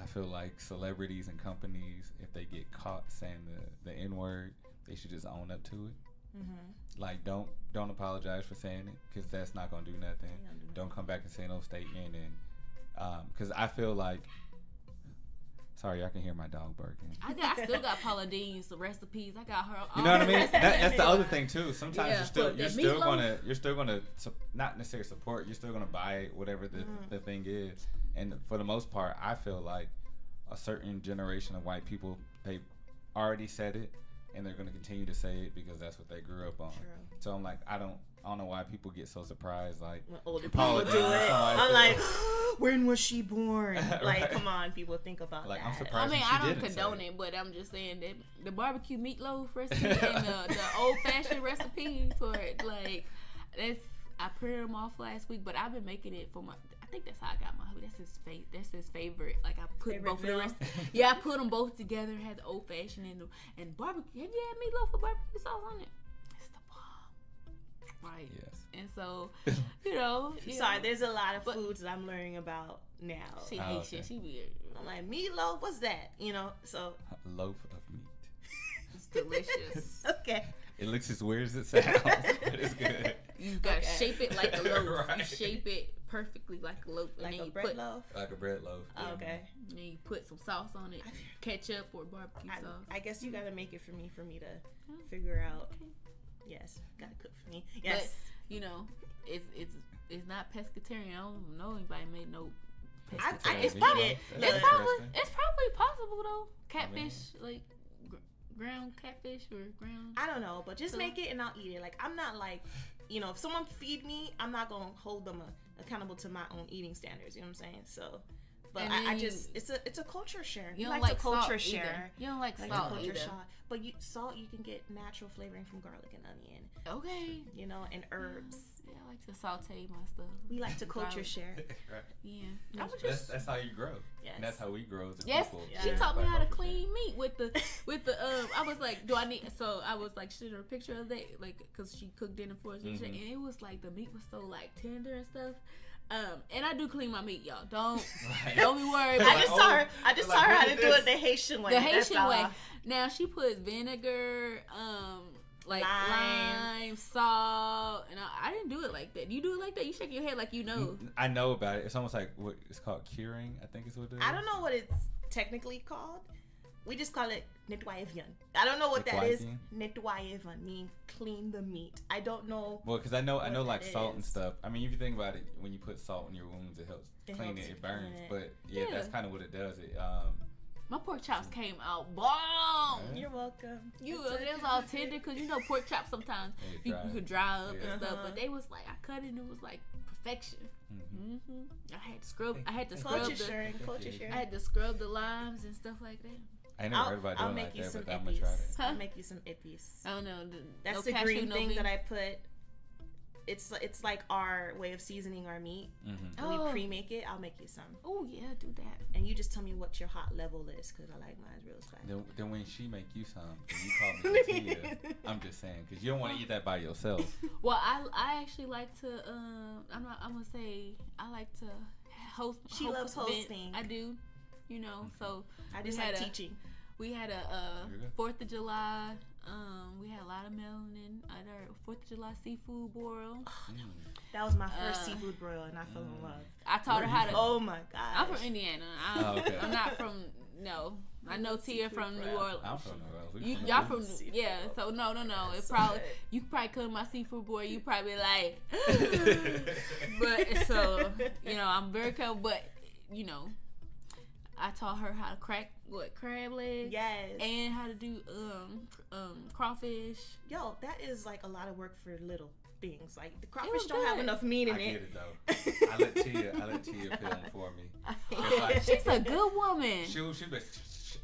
I feel like celebrities and companies, if they get caught saying the the N word, they should just own up to it. Mm-hmm. Like, don't don't apologize for saying it because that's not gonna do nothing. Don't come back and say no statement and because I feel like. Sorry, I can hear my dog barking. I got I still got Paula Deen's recipes. I got her. You know what I mean? That, that's the other thing too. Sometimes Yeah, you're still you're still meatloaf. gonna you're still gonna su- not necessarily support. You're still gonna buy whatever the Mhm. the thing is. And for the most part, I feel like a certain generation of white people they already said it, and they're gonna continue to say it because that's what they grew up on. True. So I'm like, I don't I don't know why people get so surprised. Like, When older Paula people do Deen, it, somebody I'm like, when was she born? Right. Like, come on, people think about Like, that. I'm surprised. I mean, she I don't condone it. it, but I'm just saying that the barbecue meatloaf recipe and the, the old fashioned recipe for it, like that's I printed them off last week, but I've been making it for my. I think that's how I got my hubby. That's his fa- That's his favorite. Like I put Favorite both of the rest. Yeah, I put them both together. Had the old fashioned and the, and barbecue. Have you had meatloaf with barbecue sauce on it? It's the bomb, right? Yes. And so, you know, you Sorry, know, there's a lot of But- foods that I'm learning about now. she Oh, hates okay. it. She weird. I'm like, meatloaf, what's that? You know, so, Loaf of meat. It's delicious. okay. It looks as weird as it sounds, but it's good. You gotta Okay. shape it like a loaf. You shape it perfectly like a loaf, and Like then a you bread put loaf. Like a bread loaf. Oh, okay. and then you put some sauce on it, ketchup or barbecue I, sauce. I guess you mm-hmm. gotta make it for me for me to oh, figure out. Yes, gotta cook for me. Yes. you know, it's it's it's not pescatarian. I don't know anybody made no. I- pescatarian. I it's eat probably it. it's probably it's probably possible though. I mean- Catfish like gr- ground catfish or ground. I don't know, but just So- make it and I'll eat it. Like I'm not like, you know, if someone feed me, I'm not gonna hold them uh, accountable to my own eating standards. You know what I'm saying? So, but I, I just it's a it's a culture share. you You don't like, like culture salt either. You don't like Like salt culture either. share. But you salt you can get natural flavoring from garlic and onion, Okay. you know, and herbs. Yeah, I like to saute my stuff. We like to culture Garlic. share. right. Yeah. I That's, just that's how you grow. Yes. And that's how we grow as a Yes, people. she taught me how to culture clean meat with the with the um. I was like, do I need? So I was like, showing her a picture of that, like, cause she cooked dinner for us, and shit, Mhm. and it was like the meat was so like tender and stuff. Um, and I do clean my meat, y'all. Don't Right. don't be worried. I just taught her. I just like, taught her how to at do it the Haitian way. the That's Haitian way. all. Now she puts vinegar, um, like Lime. lime, salt, and I, I didn't do it like that. You do it like that. You shake your head like you know. I know about it. It's almost like what it's called curing. I think is what it is. I don't know what it's technically called. We just call it nettoyevien. I don't know what that is. Nettoyevien means clean the meat. I don't know. Well, because I know I know like that salt and stuff. I mean, if you think about it, when you put salt in your wounds, it helps It clean helps it. It burns. it. But yeah, that's kind of what it does. It um. My pork chops came out bomb. You're welcome. You, It's it was all tender because you know pork chops sometimes you, dries. you could dry up Yeah. and stuff, Uh-huh. but they was like I cut it and it was like perfection. Mhm. hmm I had to scrub. I had to scrub Culture the. sharing. Culture I I had to scrub the limes and stuff like that. I never I'll, heard about I'll doing make like you that, some but I'm gonna try epis. that. I'll make you some epis. I don't know. The, That's no the cashew, green no thing bean. that I put. It's it's like our way of seasoning our meat. Mm-hmm. Oh. We pre-make it. I'll make you some, Oh yeah, do that. and you just tell me what your hot level is, because I like mine real spicy. Then, then when she make you some, you call me tortilla. I'm just saying, because you don't want to eat that by yourself. Well, I I actually like to. Um, I'm not. I'm gonna say I like to host. She host loves events. hosting. I do. You know, so I just had like a- teaching. we had a uh, Very good. Fourth of July. Um, we had a lot of melanin at our Fourth of July seafood boil. That was my first Uh, seafood broil, and I fell in love. I taught her how to. Oh my god! I'm from Indiana. I'm, Oh, okay. I'm not from no. I know Tia from New Orleans. I'm from New Orleans. You, y'all from East. yeah, so no, no, no. It so probably good. you probably come to my seafood board. You probably like, but so you know I'm very careful. But you know, I taught her how to crack what crab legs Yes. and how to do um um crawfish. Yo, that is like a lot of work for little things. Like the crawfish don't have enough meat in I get it. it though. I let Tia, I let Tia film for me. Like- She's a good woman. She, she be,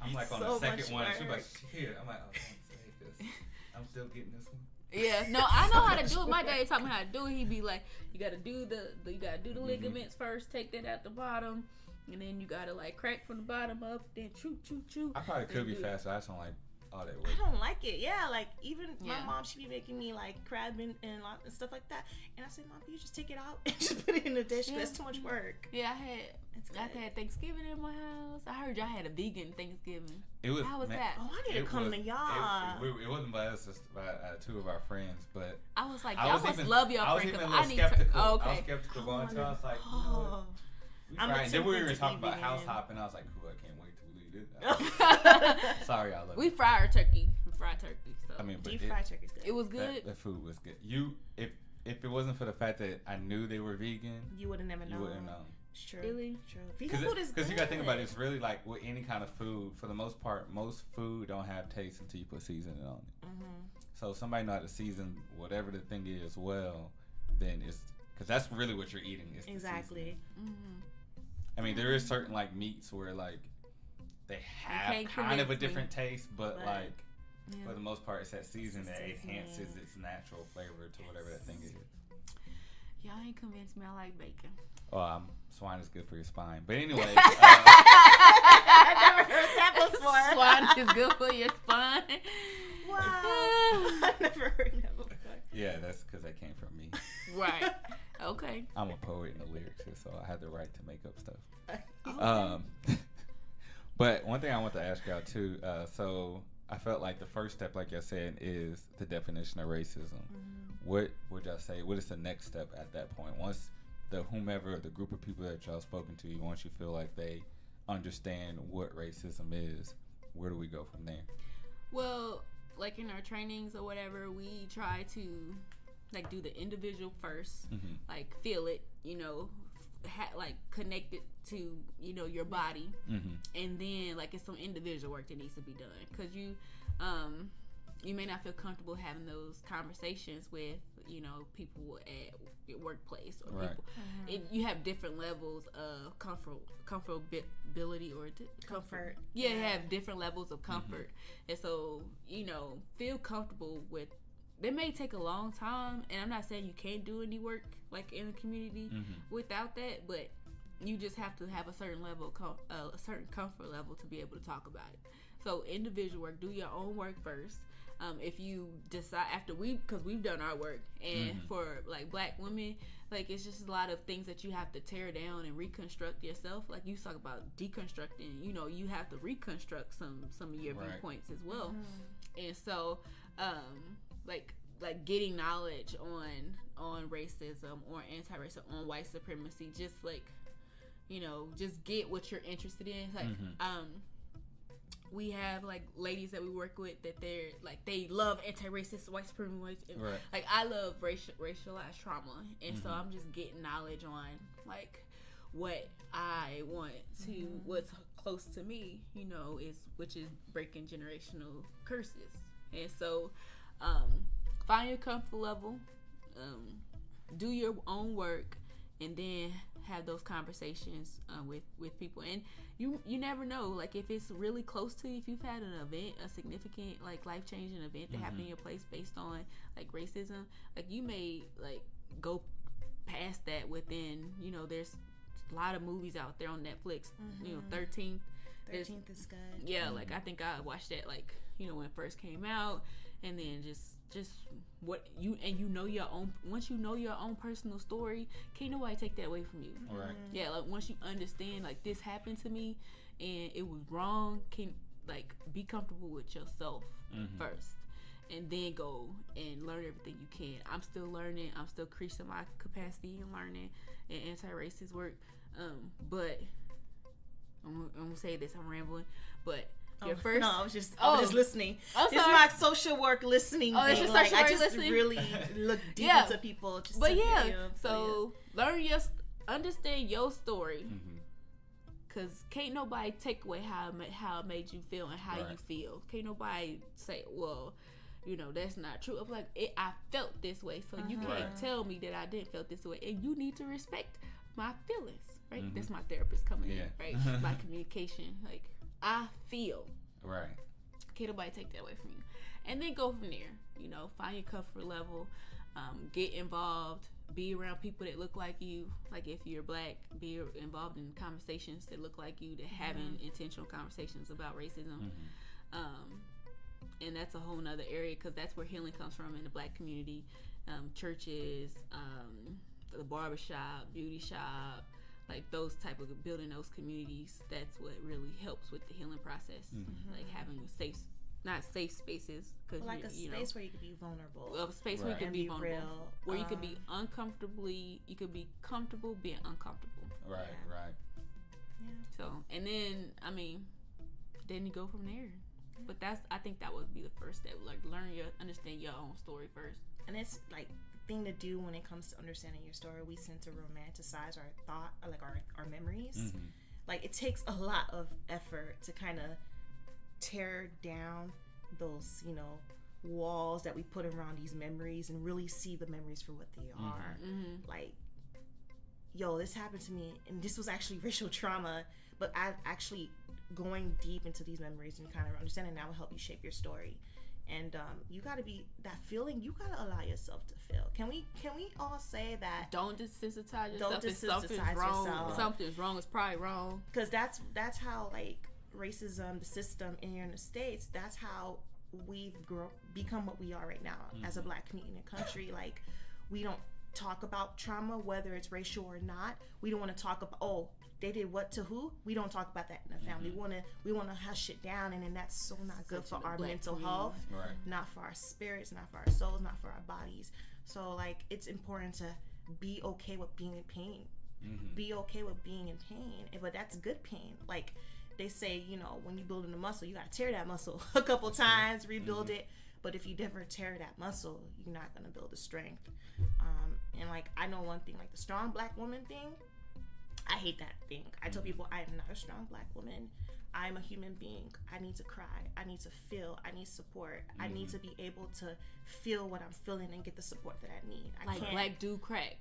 I'm like on So the second one. She be like, here. I'm like, oh, thanks, take this. I'm still getting this one. Yeah, no, I know how to do it. My daddy taught me how to do it. He'd be like, you gotta do the, the you gotta do the ligaments first, take that out the bottom, and then you gotta like crack from the bottom up, then chew, chew, chew. I probably could be They do it. faster. I just don't like all that work. I don't like it. Yeah, like even my mom, she be making me like crab and, and, and stuff like that. And I said, Mom, you just take it out and just put it in the dish. Yeah. It's too much work. Yeah, I had It's I had Thanksgiving in my house. I heard y'all had a vegan Thanksgiving. It was. How was man, that? Oh, I need to come was- to y'all. It, it, it wasn't by us, it's by uh, two of our friends, but I was like, I y'all was must even, love y'all I was even a because I little need to. skeptical. Oh, I was skeptical Oh, going I to. I was like, you know what? oh. We I'm tried. And then we attempting were to talking be about house vegan. hopping. I was like, cool, I can't wait till we leave this. Sorry, I love we it. fry our turkey. We fry turkey. So I mean, but Deep it, fried turkey's good. it was that, good. the food was good. You, if if it wasn't for the fact that I knew they were vegan, you would have never known. you known. wouldn't know. It's true. Really? True. Vegan food is good. Because you gotta think about it, it's really like with any kind of food. For the most part, most food don't have taste until you put seasoning on it. hmm So if somebody know how to season whatever the thing is well, then it's because that's really what you're eating. Is the Exactly. seasoning. I mean, there is certain like meats where like they have kind of a convince me. different taste, but But- like Yeah. for the most part, it's that seasoning that seasoning. enhances its natural flavor to whatever that thing is. Y'all ain't convinced me. I like bacon. Oh, um, swine is good for your spine. But anyway, uh, I never heard that before. Swine is good for your spine. Wow. I never heard that before. yeah, that's because that came from me. right. Okay. I'm a poet in the lyricist, so I had the right to make up stuff. Okay. Um, but one thing I want to ask y'all too. Uh, so I felt like the first step, like I said, is the definition of racism. What would y'all say? What is the next step at that point? Once the whomever, the group of people that y'all spoken to, once you feel like they understand what racism is, where do we go from there? Well, like in our trainings or whatever, we try to like do the individual 1st Mhm. like feel it, you know, ha- like connect it to you know your body, Mm-hmm. and then like it's some individual work that needs to be done because you, um, you may not feel comfortable having those conversations with you know people at your workplace or Right. people. It, you have different levels of comfort, comfortability or di- Comfort. Yeah, Yeah. have different levels of comfort, and so you know, feel comfortable with. They may take a long time, and I'm not saying you can't do any work like in the community Mm-hmm. without that, but you just have to have a certain level, of com- uh, a certain comfort level to be able to talk about it. So individual work, do your own work first. Um, if you decide after we, because we've done our work, and Mhm. for like black women, like it's just a lot of things that you have to tear down and reconstruct yourself. Like you talk about deconstructing, you know, you have to reconstruct some some of your Right. viewpoints as well and so um like like getting knowledge on on racism or anti-racism on white supremacy just like you know just get what you're interested in like Mhm. um we have like ladies that we work with that they're like they love anti-racist white supremacy Right. like I love racial racialized trauma, and so Mhm. I'm just getting knowledge on like what I want to what's close to me, you know, is which is breaking generational curses, and so um, find your comfort level, um, do your own work, and then have those conversations uh, with with people. And you you never know like if it's really close to you if you've had an event a significant like life-changing event that happened in your place based on like racism like you may like go past that within you know there's a lot of movies out there on netflix you know 13th Thirteenth is good. yeah like i think i watched that like you know when it first came out and then just just what you and you know your own once you know your own personal story can't nobody take that away from you. Right. yeah like once you understand like this happened to me and it was wrong can like be comfortable with yourself Mhm. first and then go and learn everything you can. I'm still learning. I'm still increasing my capacity in learning and anti-racist work. Um but I'm, gonna- I'm gonna say this i'm rambling but Your Oh, first. No, I was just, I Oh. was just listening. I'm this is my social work listening. Oh, it's thing. your like, social I just listening? really look deep Yeah. into people. Just But to, yeah, you know, so learn your, understand your story, Mhm. cause can't nobody take away how it how it made you feel and how you feel. Can't nobody say, well, you know that's not true. I'm like, it, I felt this way, so you Mhm. can't Right. tell me that I didn't felt this way, and you need to respect my feelings, right? Mhm. That's my therapist coming Yeah. in, right? my communication, like I feel. Right. Can't nobody take that away from you. And then go from there. You know, find your comfort level. Um, get involved. Be around people that look like you. Like if you're black, be involved in conversations that look like you. That having intentional conversations about racism. Mhm. Um, and that's a whole nother area because that's where healing comes from in the black community. Um, churches, um, the barbershop, beauty shop, like those type of building those communities. That's what really helps with the healing process. Mhm. Like having a safe, not safe spaces because like a you space know, where you can be vulnerable a space where you can be be vulnerable, real. where you can be Um, uncomfortably, you could be comfortable being uncomfortable. Right. Yeah. Right. Yeah. So, and then I mean, then you go from there. But that's I think that would be the first step. Like learn your understand your own story first. and it's like thing to do when it comes to understanding your story. We tend to romanticize our thought, like our our memories. Mhm. Like it takes a lot of effort to kind of tear down those, you know, walls that we put around these memories and really see the memories for what they are. Mm-hmm. Like, yo, this happened to me, and this was actually racial trauma. But I actually going deep into these memories and kind of understanding that will help you shape your story. And um, you got to be that feeling. You got to allow yourself to feel. Can we? Can we all say that? Don't desensitize Don't yourself. something's desensitize wrong, yourself. something's wrong. It's probably wrong. because that's that's how like racism the system in here in the states that's how we've grow become what we are right now as a black community in the country like we don't talk about trauma whether it's racial or not we don't want to talk about oh they did what to who we don't talk about that in the family we want to we want to hush it down and then that's so not good Such for our mental community. health Right. not for our spirits, not for our souls, not for our bodies. So like it's important to be okay with being in pain. Mhm. Be okay with being in pain. But that's good pain. Like they say, you know, when you're building a muscle, you gotta tear that muscle a couple times, rebuild it. But if you never tear that muscle, you're not gonna build the strength. Um, and like I know one thing, like the strong black woman thing, I hate that thing. I tell people I am not a strong black woman. I'm a human being. I need to cry. I need to feel. I need support. I need to be able to feel what I'm feeling and get the support that I need. I Like can't. black do crack.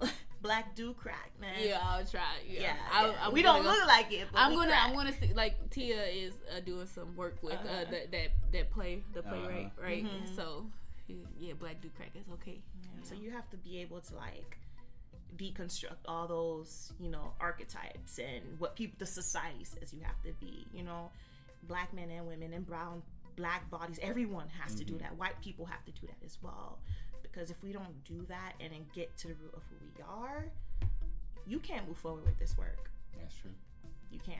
black do crack, man. Yeah, I'll try. Yeah, yeah. I, yeah. I'm we don't go- look like it. But I'm we gonna crack. I'm gonna see like Tia is uh, doing some work with uh, Uh-huh. that that that play the playwright Uh-huh. right. Mhm. So yeah, black do crack is okay. Yeah, so you have to be able to like deconstruct all those you know archetypes and what people the society says you have to be you know? Black men and women and brown black bodies everyone has to do mm-hmm. that. White people have to do that as well. Because if we don't do that and then get to the root of who we are you can't move forward with this work. That's true. you can't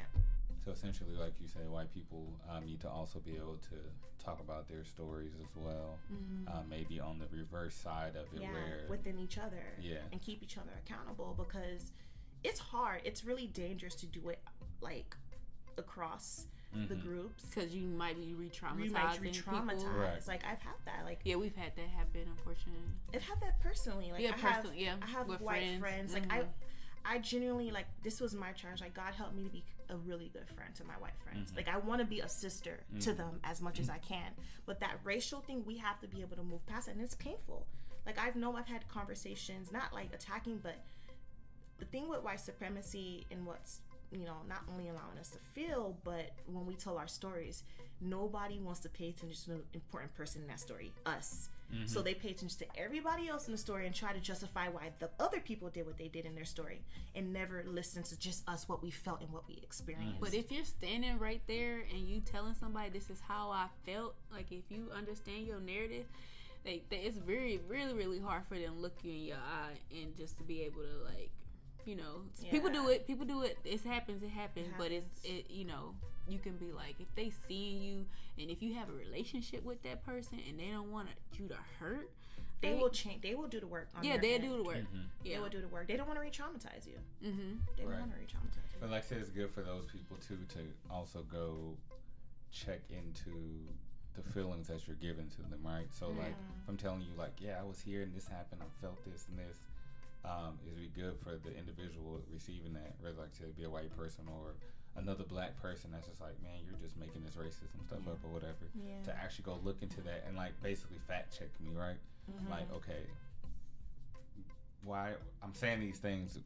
So essentially, like you say, white people um, need to also be able to talk about their stories as well. Uh, maybe on the reverse side of it, yeah where within each other Yeah. and keep each other accountable because it's hard it's really dangerous to do it like across the Mhm. groups Because you might be re-traumatizing you might people. re-traumatize Right. like i've had that like Yeah, we've had that happen, unfortunately. i've had that personally like Yeah, i have personally, yeah, i have with white friends. friends, like i i genuinely like this was my charge like god helped me to be a really good friend to my white friends Mhm. like i want to be a sister to Mhm. them as much as i can but that racial thing we have to be able to move past it and it's painful like i've know i've had conversations not like attacking but the thing with white supremacy and what's you know not only allowing us to feel but when we tell our stories nobody wants to pay attention to an important person in that story us. Mm-hmm. so they pay attention to everybody else in the story and try to justify why the other people did what they did in their story and never listen to just us what we felt and what we experienced. But if you're standing right there and you telling somebody this is how I felt, like if you understand your narrative, they, they it's very really really hard for them to look you in your eye and just to be able to like, you know, people do it, people do it. It happens, it happens. It But it's it you know you can be like if they seeing you and if you have a relationship with that person and they don't want you to hurt, they like, will change they will do the work on yeah they'll end. do the work. Mhm. they will do the work they don't want to re-traumatize you Mm-hmm. they don't Right. want to re-traumatize you But like I said, it's good for those people too to also go check into the feelings that you're giving to them, right? So like if I'm telling you like, yeah, I was here and this happened, I felt this and this, um, it'd be good for the individual receiving that, whether like to be a white person or another black person that's just like, man, you're just making this racism stuff up or whatever. Yeah. To actually go look into that and like basically fact check me, right? Mm-hmm. Like, okay, why I'm saying these things,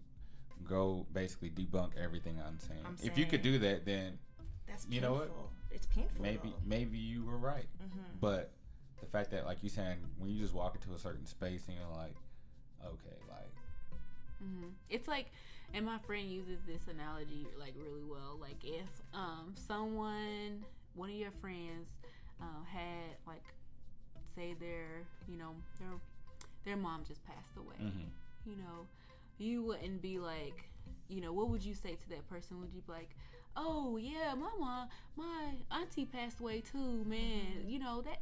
go basically debunk everything I'm saying. I'm if you could do that, then That's You painful. know what? It's painful. maybe though. maybe you were right. Mhm. But the fact that like you saying when you just walk into a certain space and you're like, okay, like hmm It's like, and my friend uses this analogy like really well. Like if um someone, one of your friends, um, had like, say their, you know, their their mom just passed away. mhm. You know, you wouldn't be like, you know, what would you say to that person? Would you be like, oh yeah, my mom, my auntie passed away too, man. You know that.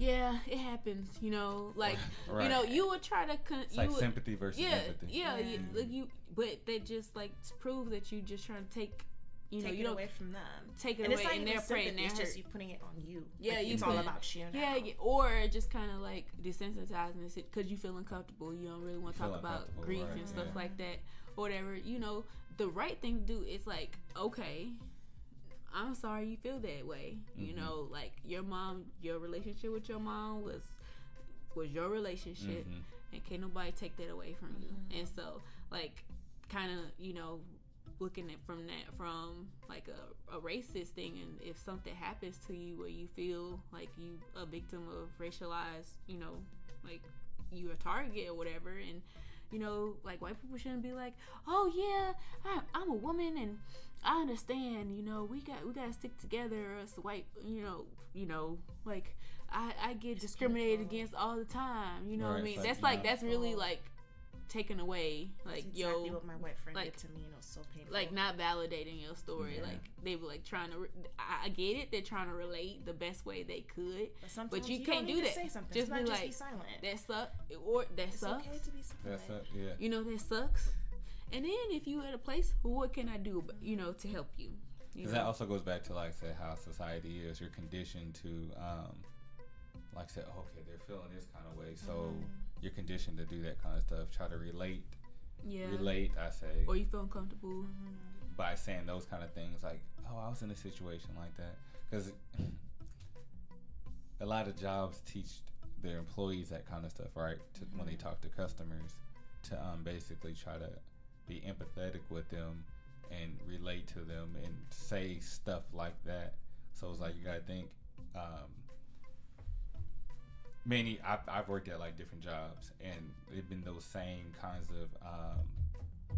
Yeah, it happens. You know, like you know, you would try to. Con- it's you like would, sympathy versus yeah, empathy. yeah, Yeah. You, like you, but that just like prove that you just trying to take, you know, take you it don't away from them. take it and away it's not and even they're praying they're It's just you putting it on you. Yeah, Like, you it's all about you. Yeah, now. yeah, or just kind of like desensitizing it because you feel uncomfortable. You don't really want to talk about grief right, and stuff yeah. like that, or whatever. You know, the right thing to do is like, okay, I'm sorry you feel that way. You Mhm. know, like your mom, your relationship with your mom was was your relationship, Mhm. and can't nobody take that away from you. Mhm. And so, like, kind of, you know, looking at from that from like a, a racist thing, and if something happens to you where you feel like you a victim of racialized, you know, like you a target or whatever, and you know, like white people shouldn't be like, oh yeah, I, I'm a woman and I understand, you know, we got we gotta stick together as white, you know, you know, like I I get discriminated painful. against all the time, you know what I mean? it's like, that's you like that's really like taken away, like That's yo, exactly what my white friend like- did to me, and it was so painful. like not validating your story. Yeah. Like they were like trying to. Re- I, I get it. They're trying to relate the best way they could. but, sometimes you you can't don't do need to that. Say something. Just Just, be not just like, be silent. That suck or that it's sucks. okay to be silent. That's it. Yeah. You know that sucks. And then if you at a place, well, what can I do? You know to help you. You Because that also goes back to like say how society is. You're conditioned to um, like say, okay, they're feeling this kind of way, so Mm-hmm. you're conditioned to do that kind of stuff. Try to relate, yeah. relate. I say Or you feel uncomfortable. Mm-hmm. by saying those kind of things, like, oh, I was in a situation like that, because a lot of jobs teach their employees that kind of stuff, right? To, When they Mhm. talk to customers, to um, basically try to be empathetic with them and relate to them and say stuff like that. So it's like you gotta think. Um, many I've, I've worked at like different jobs and they've been those same kinds of um,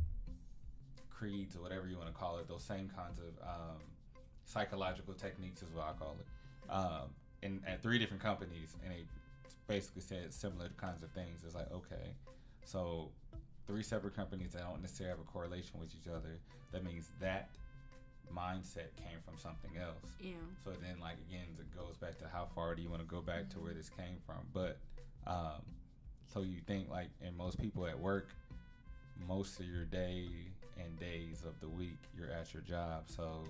creeds or whatever you want to call it those same kinds of um, psychological techniques is what i call it um, and at three different companies and they basically said similar kinds of things it's like okay so three separate companies that don't necessarily have a correlation with each other that means that mindset came from something else Yeah. so then, like again, it goes back to how far do you want to go back to where this came from? But um, so you think like, and most people at work, most of your day and days of the week, you're at your job. So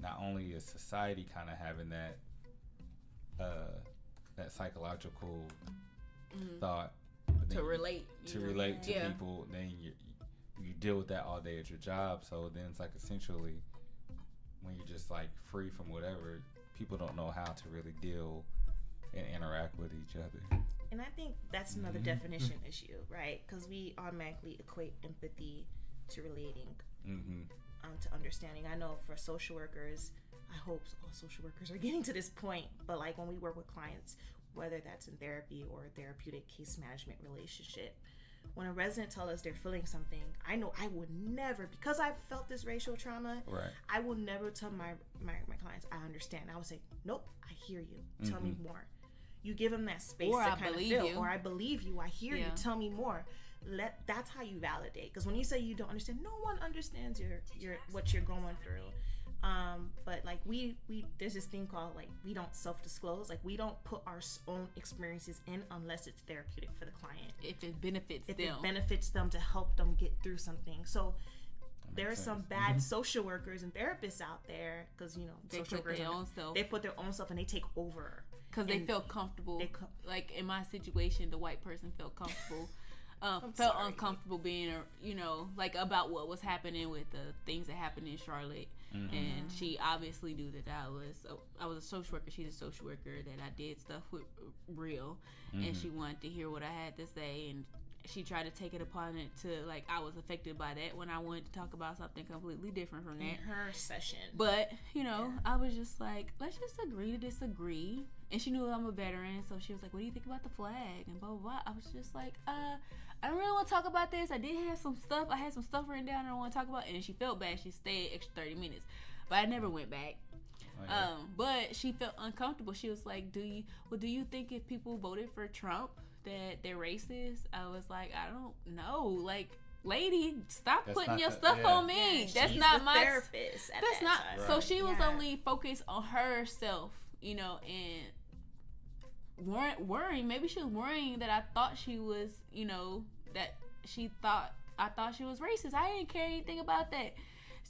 not only is society kind of having that uh, that psychological Mhm. thought To relate. you to know? relate to Yeah. people, then you you deal with that all day at your job. So then it's like essentially when you're just like free from whatever, people don't know how to really deal and interact with each other. And I think that's another Mhm. definition issue, right? Because we automatically equate empathy to relating, hmm um, to understanding. I know for social workers, I hope all social workers are getting to this point, but like when we work with clients, whether that's in therapy or a therapeutic case management relationship, when a resident tells us they're feeling something, I know I would never, because I've felt this racial trauma, Right. I will never tell my, my, my clients, I understand. I would say, nope, I hear you. Tell me mm-hmm. more. You give them that space Or to I kind of believe feel, you. or I believe you. I hear you. Tell me more. Let that's how you validate. Because when you say you don't understand, no one understands your your what you're going through. Um, but like we we there's this thing called like we don't self disclose. Like we don't put our own experiences in unless it's therapeutic for the client. If it benefits If them. it benefits them to help them get through something. So there are makes some sense. bad Mhm. social workers and therapists out there because you know They social put workers their own self they put their own stuff and they take over. because they feel comfortable. they co- like in my situation, the white person felt comfortable. Um, I'm felt sorry. uncomfortable being, you know, like about what was happening with the things that happened in Charlotte, Mm-hmm. and she obviously knew that I was I was a social worker. She's a social worker that I did stuff with real, Mm-hmm. and she wanted to hear what I had to say, and she tried to take it upon it to like I was affected by that when I wanted to talk about something completely different from that. in her session. But you know, I was just like, let's just agree to disagree. And she knew I'm a veteran, so she was like, "What do you think about the flag?" And blah blah blah. I was just like, "Uh, I don't really want to talk about this. I did have some stuff. I had some stuff written down. I don't want to talk about." And she felt bad. She stayed extra thirty minutes, but I never went back. Oh, yeah. Um, but she felt uncomfortable. She was like, "Do you? Well, do you think if people voted for Trump that they're racist?" I was like, "I don't know. Like, lady, stop That's putting your the- stuff yeah. on me. Yeah, That's she's not the my therapist. At that's that not time. so she was Yeah. only focused on herself you know and weren't worrying maybe she was worrying that i thought she was you know that she thought i thought she was racist i didn't care anything about that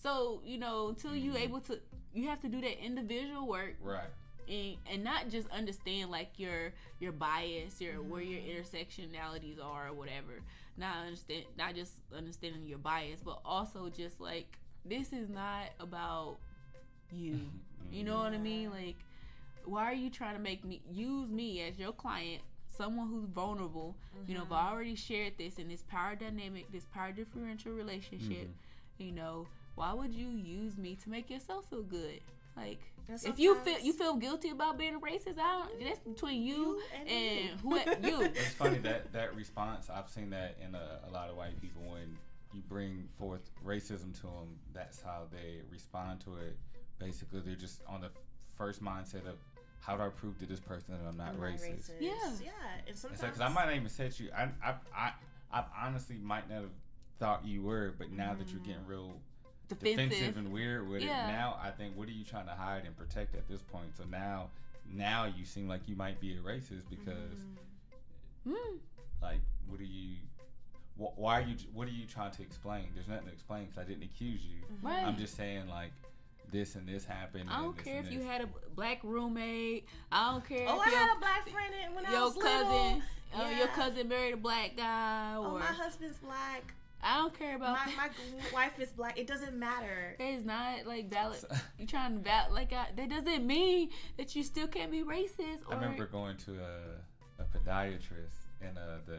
so you know until you Mhm. able to you have to do that individual work right. And, and not just understand like your your bias your where your mm-hmm. intersectionalities are or whatever. Not understand not just understanding your bias but also just like this is not about you. You know what i mean? Like why are you trying to make me use me as your client someone who's vulnerable you know if i mm-hmm. already shared this in this power dynamic this power differential relationship mm-hmm. you know why would you use me to make yourself feel good? Like if you feel you feel guilty about being a racist, I don't. That's between you, You and and, who you. It's funny that that response. I've seen that in a, a lot of white people when you bring forth racism to them. That's how they respond to it. Basically, they're just on the first mindset of how do I prove to this person that I'm not I'm not racist. Yeah. Yeah. And sometimes It's like, cause I might not even said you. I, I, I, I honestly might not have thought you were, but now that you're getting mm. real Defensive. defensive and weird with Yeah. it, now I think, what are you trying to hide and protect at this point? So now, now you seem like you might be a racist because, Mm. like, what are you? wh- Why are you? What are you trying to explain? There's nothing to explain because I didn't accuse you. Right. I'm just saying like this and this happened. I don't this care and if you had a black roommate. I don't care Oh, if I your, had a black friend when I your was cousin, little. uh, your cousin married a black guy, Oh, my husband's black. I don't care about My, my wife is black. It doesn't matter. It's not like valid. So- You trying to val like I, that doesn't mean that you still can't be racist. Or I remember going to a, a podiatrist and uh, the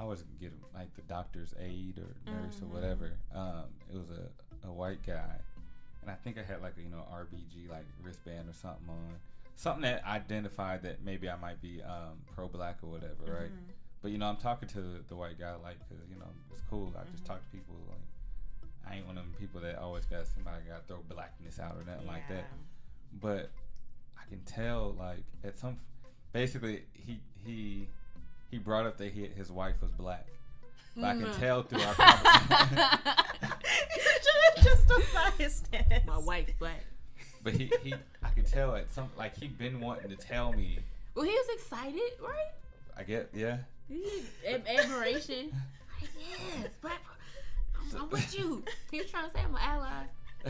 I wasn't getting like the doctor's aide or nurse Mhm. or whatever. Um, it was a, a white guy, and I think I had like a you know RBG like wristband or something on, something that identified that maybe I might be um, pro black or whatever, right? But you know I'm talking to the, the white guy like because you know it's cool. I just Mhm. talk to people like. I ain't one of them people that always got somebody got to throw blackness out or nothing like that but I can tell like at some basically he he he brought up that he, his wife was black. But I can Mhm. tell through our conversation. you should justify his. My wife's black. but he, he I could tell at some like he'd been wanting to tell me. Well, he was excited, right? I get yeah. He- ad- admiration. Like, yes, black. I'm, I'm with you. He was trying to say I'm an ally,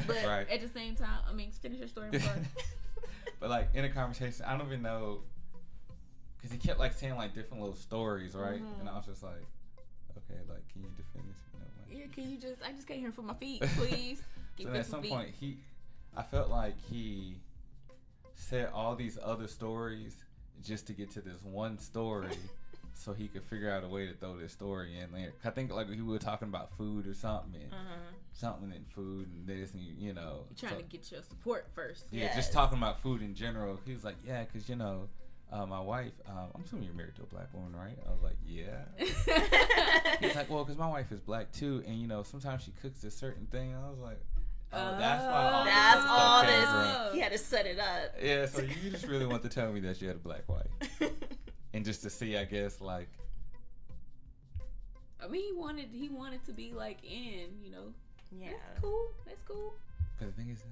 but Right. at the same time, I mean, finish your story. But like in a conversation, I don't even know because he kept like saying like different little stories, right? Mhm. And I was just like, okay, like can you defend this? You know, Yeah, can you just? I just came here for my feet, please. Give so at some some feet. point he i felt like he said all these other stories just to get to this one story so he could figure out a way to throw this story in there i think like we were talking about food or something and Mhm. something in food and this and you know You're trying so- to get your support first. yeah Yes. just talking about food in general he was like yeah because you know uh, my wife um, i'm assuming you're married to a black woman right i was like yeah He's like, well, because my wife is black too, and you know, sometimes she cooks this certain thing. I was like, oh, that's why. All this That's stuff all this. He had to set it up. Yeah, so you just really want to tell me that you had a black wife, and just to see, I guess, like, I mean, he wanted he wanted to be like in, you know. yeah. That's cool. That's cool. but the thing is,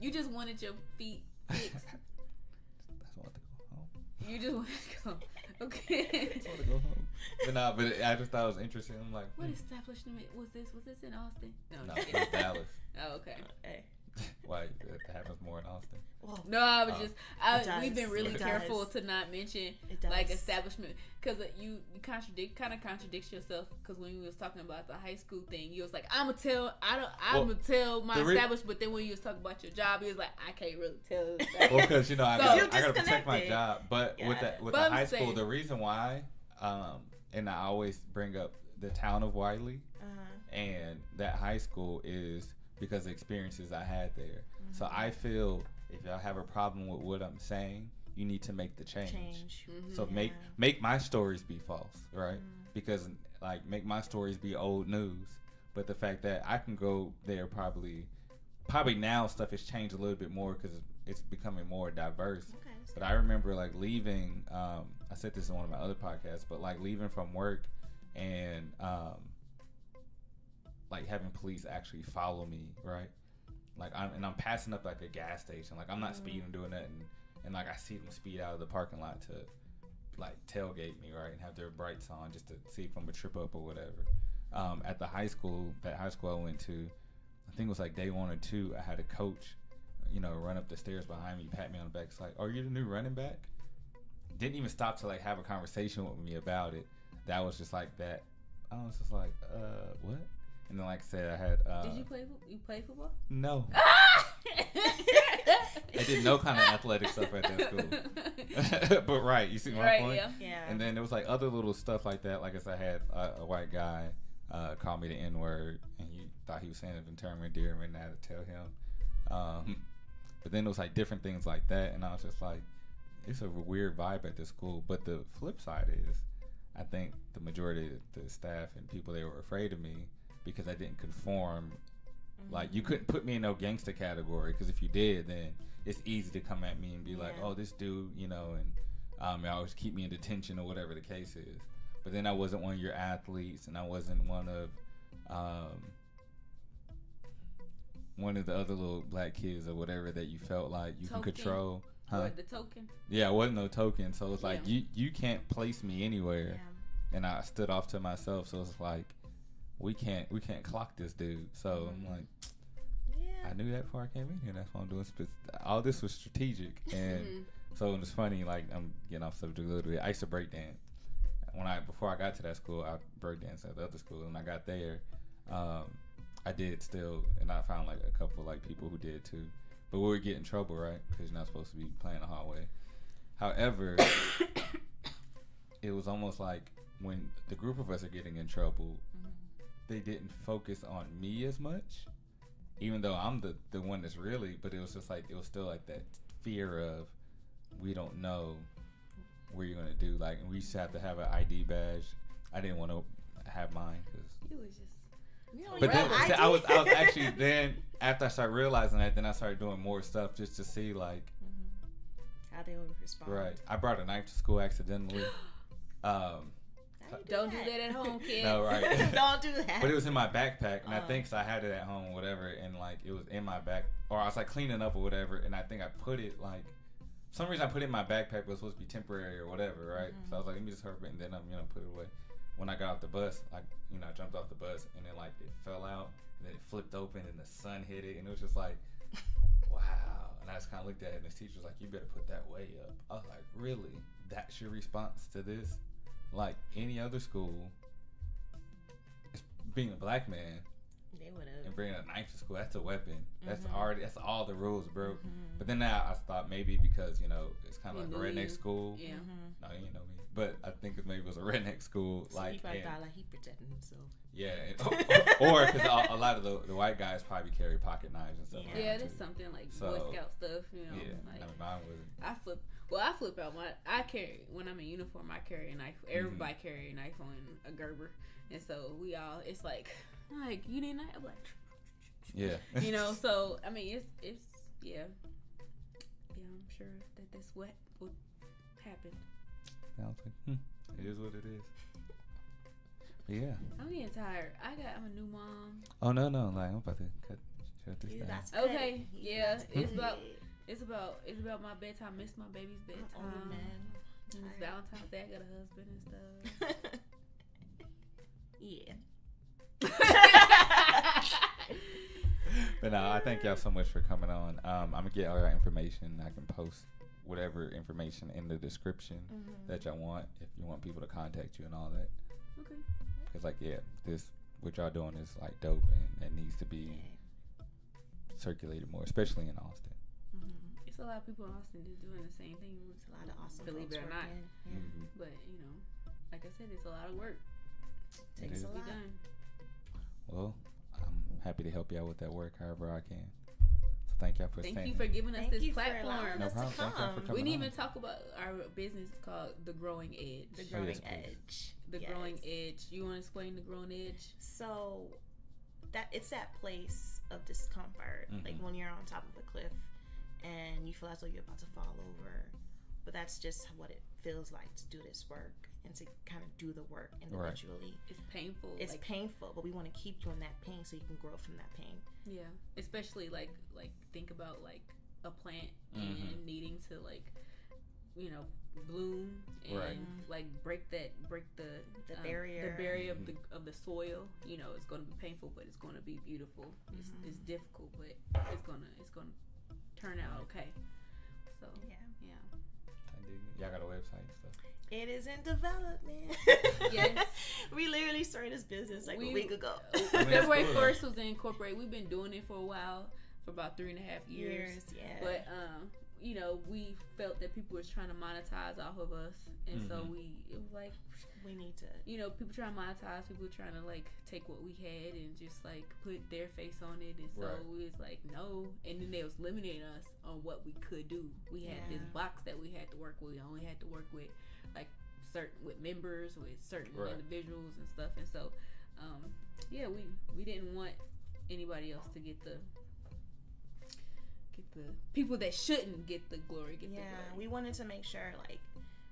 You just wanted your feet I fixed. just want to go home. You just want to go. Okay. I want to go home. But nah, but I just thought it was interesting. I'm like, What hmm, establishment was this? Was this in Austin? No, no, I'm. Dallas. Oh, okay. Hey. Why that happens more in Austin? Well, No, I was Oh. just I, we've been really It careful does. to not mention like establishment because you you contradict kind of contradicts yourself because when you was talking about the high school thing you was like i'm gonna tell i don't I'ma tell my re- establishment but then when you was talking about your job you was like i can't really tell Well, because you know I So- gotta, You're I gotta protect my job. But with Yeah. that with But the I'm high school, the reason why, um, and I always bring up the town of Wylie Uh-huh. and that high school is because of experiences I had there. So Mm-hmm. I feel if y'all have a problem with what I'm saying, you need to make the change. Change. Mhm. So make Yeah. make my stories be false, right? Mhm. Because like make my stories be old news. But the fact that I can go there probably probably now stuff has changed a little bit more because it's becoming more diverse. Okay. But I remember like leaving. Um, I said this in one of my other podcasts, but like leaving from work and um, like having police actually follow me, right? Like I'm and I'm passing up like a gas station. Like I'm not Mhm. speeding, doing nothing, and like I see them speed out of the parking lot to like tailgate me, right, and have their brights on just to see if I'm gonna trip up or whatever. Um, at the high school, that high school I went to, I think it was like day one or two. I had a coach, you know, run up the stairs behind me, pat me on the back. It's like, "Are you the new running back?" Didn't even stop to like have a conversation with me about it. That was just like that. I was just like, "Uh, what?" And then, like I said, I had. Uh, did you play you play football No, I I did no kind of athletic stuff at that school. but right, you see my right point. yeah Yeah. And then there was like other little stuff like that. Like I said, I had a, a white guy uh, call me the N word, and he thought he was saying it in term of endearment, and I had to tell him. Um, but then it was like different things like that, and I was just like, it's a weird vibe at this school. But the flip side is, I think the majority of the staff and people they were afraid of me because I didn't conform. Like you couldn't put me in no gangster category because if you did, then it's easy to come at me and be like, "Oh, this dude," you know, and um, and always keep me in detention or whatever the case is. But then I wasn't one of your athletes, and I wasn't one of um, one of the other little black kids or whatever that you felt like you Token. can control. Huh? Or the token Yeah, I wasn't no token, so it's like Yeah. you you can't place me anywhere Yeah. and I stood off to myself. So it's like we can't we can't clock this dude. So I'm Mhm. like, Yeah. I knew that before I came in here. That's why I'm doing. Spe- All this was strategic, and so it's funny. Like I'm getting off subject a little bit. I used to break dance when I before I got to that school. I break dance at the other school, and I got there. Um, I did still, and I found like a couple like people who did too. But we would get in trouble, right? Because you're not supposed to be playing the hallway. However, it was almost like when the group of us are getting in trouble, Mhm. They didn't focus on me as much, even though I'm the the one that's really. But it was just like it was still like that fear of we don't know what you're gonna do. Like we used to have to have an ID badge. I didn't want to have mine because. you was just You know, But then have I was I was actually then after I started realizing that, then I started doing more stuff just to see like Mhm. How they would respond. right. I brought a knife to school accidentally. Um, You don't do that at home kids No, right. don't do that. But it was in my backpack, and I think think 'cause I had it at home or whatever, and like it was in my back, or I was like cleaning up or whatever, and I think I put it like, some reason I put it in my backpack, but it was supposed to be temporary or whatever, right? Mhm. So I was like, let me just hurry it, and then I'm, you know, put it away. When I got off the bus, like, you know, I jumped off the bus, and then like it fell out, and then it flipped open, and the sun hit it, and it was just like, wow. And I just kind of looked at it, and this teacher was like, you better put that way up. I was like, really? That's your response to this? Like any other school, being a black man They would and bringing a knife to school, that's a weapon. That's Mhm. already that's all the rules, bro. Mhm. But then now I thought maybe because you know it's kind of like a redneck you. school. yeah Mhm. No, you know me. But I think maybe it was a redneck school, So like he probably and- thought like he protecting himself. yeah, and, or because a, a lot of the, the white guys probably carry pocket knives and stuff. Yeah. like yeah that, that's too. something like So, boy scout stuff you know Yeah, like I mean mine wasn't. I flip. Well, I flip out my. I carry when I'm in uniform. I carry a knife. Everybody Mm-hmm. carry a knife on a Gerber, and so we all. It's like, like you need a knife. I'm like, Yeah, you know. So I mean, it's it's yeah, yeah. I'm sure that that's what would happen. Sounds like hmm, it is what it is. But yeah. I'm getting tired. I got. I'm a new mom. Oh no no, like I'm about to cut shut this Yeah, down. that's Okay, yeah, it's about- It's about it's about my bedtime. Miss my baby's bedtime. older man. And it's Valentine's Day. I got a husband and stuff. yeah. But no, I thank y'all so much for coming on. Um, I'm gonna get all that information. I can post whatever information in the description Mhm. that y'all want if you want people to contact you and all that. okay. Cause like yeah, this what y'all doing is like dope and it needs to be circulated more, especially in Austin. It's a lot of people in Austin just doing the same thing. It's a lot of awesome Believe folks it or not. working. Yeah. Mhm. But you know, like I said, it's a lot of work Takes is. a to be lot. done. Well, I'm happy to help y'all with that work however I can. So thank y'all for Thank staying. you for giving us Thank this you for platform. No us to problem. Thank y'all for coming we didn't on. even talk about our business called the Growing Edge. The Oh, growing yes, edge. The Yes. Growing Edge. You want to explain the Growing Edge? So that it's that place of discomfort, like Mhm. when you're on top of a cliff and you feel as though you're about to fall over. But that's just what it feels like to do this work and to kind of do the work individually. It's painful. It's like, painful, but we want to keep you in that pain so you can grow from that pain. Yeah, especially like like think about like a plant Mhm. and needing to like you know bloom and Right. like break that break the The um, barrier. the barrier of the of the soil. You know, it's going to be painful, but it's going to be beautiful. It's, Mhm. it's difficult, but it's gonna it's gonna turn out okay. So Yeah. yeah, I dig it. Y'all got a website and stuff. It is in development. Yes. we literally started this business like We- a week ago. February first was incorporated. We've been doing it for a while, for about three and a half years. years, yeah. But um, you know, we felt that people was trying to monetize off of us, and so Mhm. we it was like, we need to. you know, people trying to monetize, people trying to like take what we had and just like put their face on it, and so Right. we was like, no, and then they was limiting us on what we could do. We had this box that we had to work with. We only had to work with like certain with members, with certain Right. individuals and stuff, and so um, yeah, we we didn't want anybody else to get the get the people that shouldn't get the glory get Yeah, the glory. we wanted to make sure, like,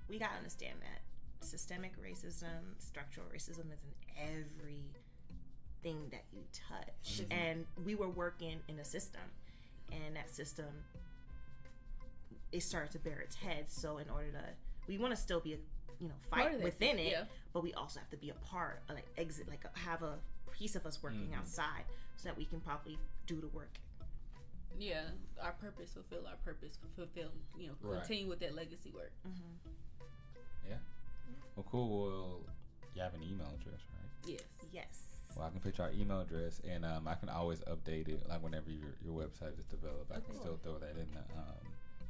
we gotta understand that systemic racism, structural racism is in everything that you touch. Mhm. And we were working in a system, and that system it started to bear its head. So, in order to, we want to still be, a, you know, fight of within system, it, yeah. but we also have to be a part, like exit, like have a piece of us working Mhm. outside, so that we can probably do the work. yeah, our purpose, fulfill our purpose, fulfill, you know, Right. continue with that legacy work. Mm-hmm. Yeah. Well, cool. Well, you have an email address, right? Yes. Yes. Well, I can put your email address, and um, I can always update it, like whenever your, your website is developed. I can Okay. still throw that in the um,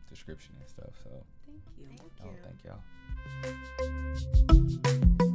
description and stuff. So, Thank you. Thank oh, you. thank y'all.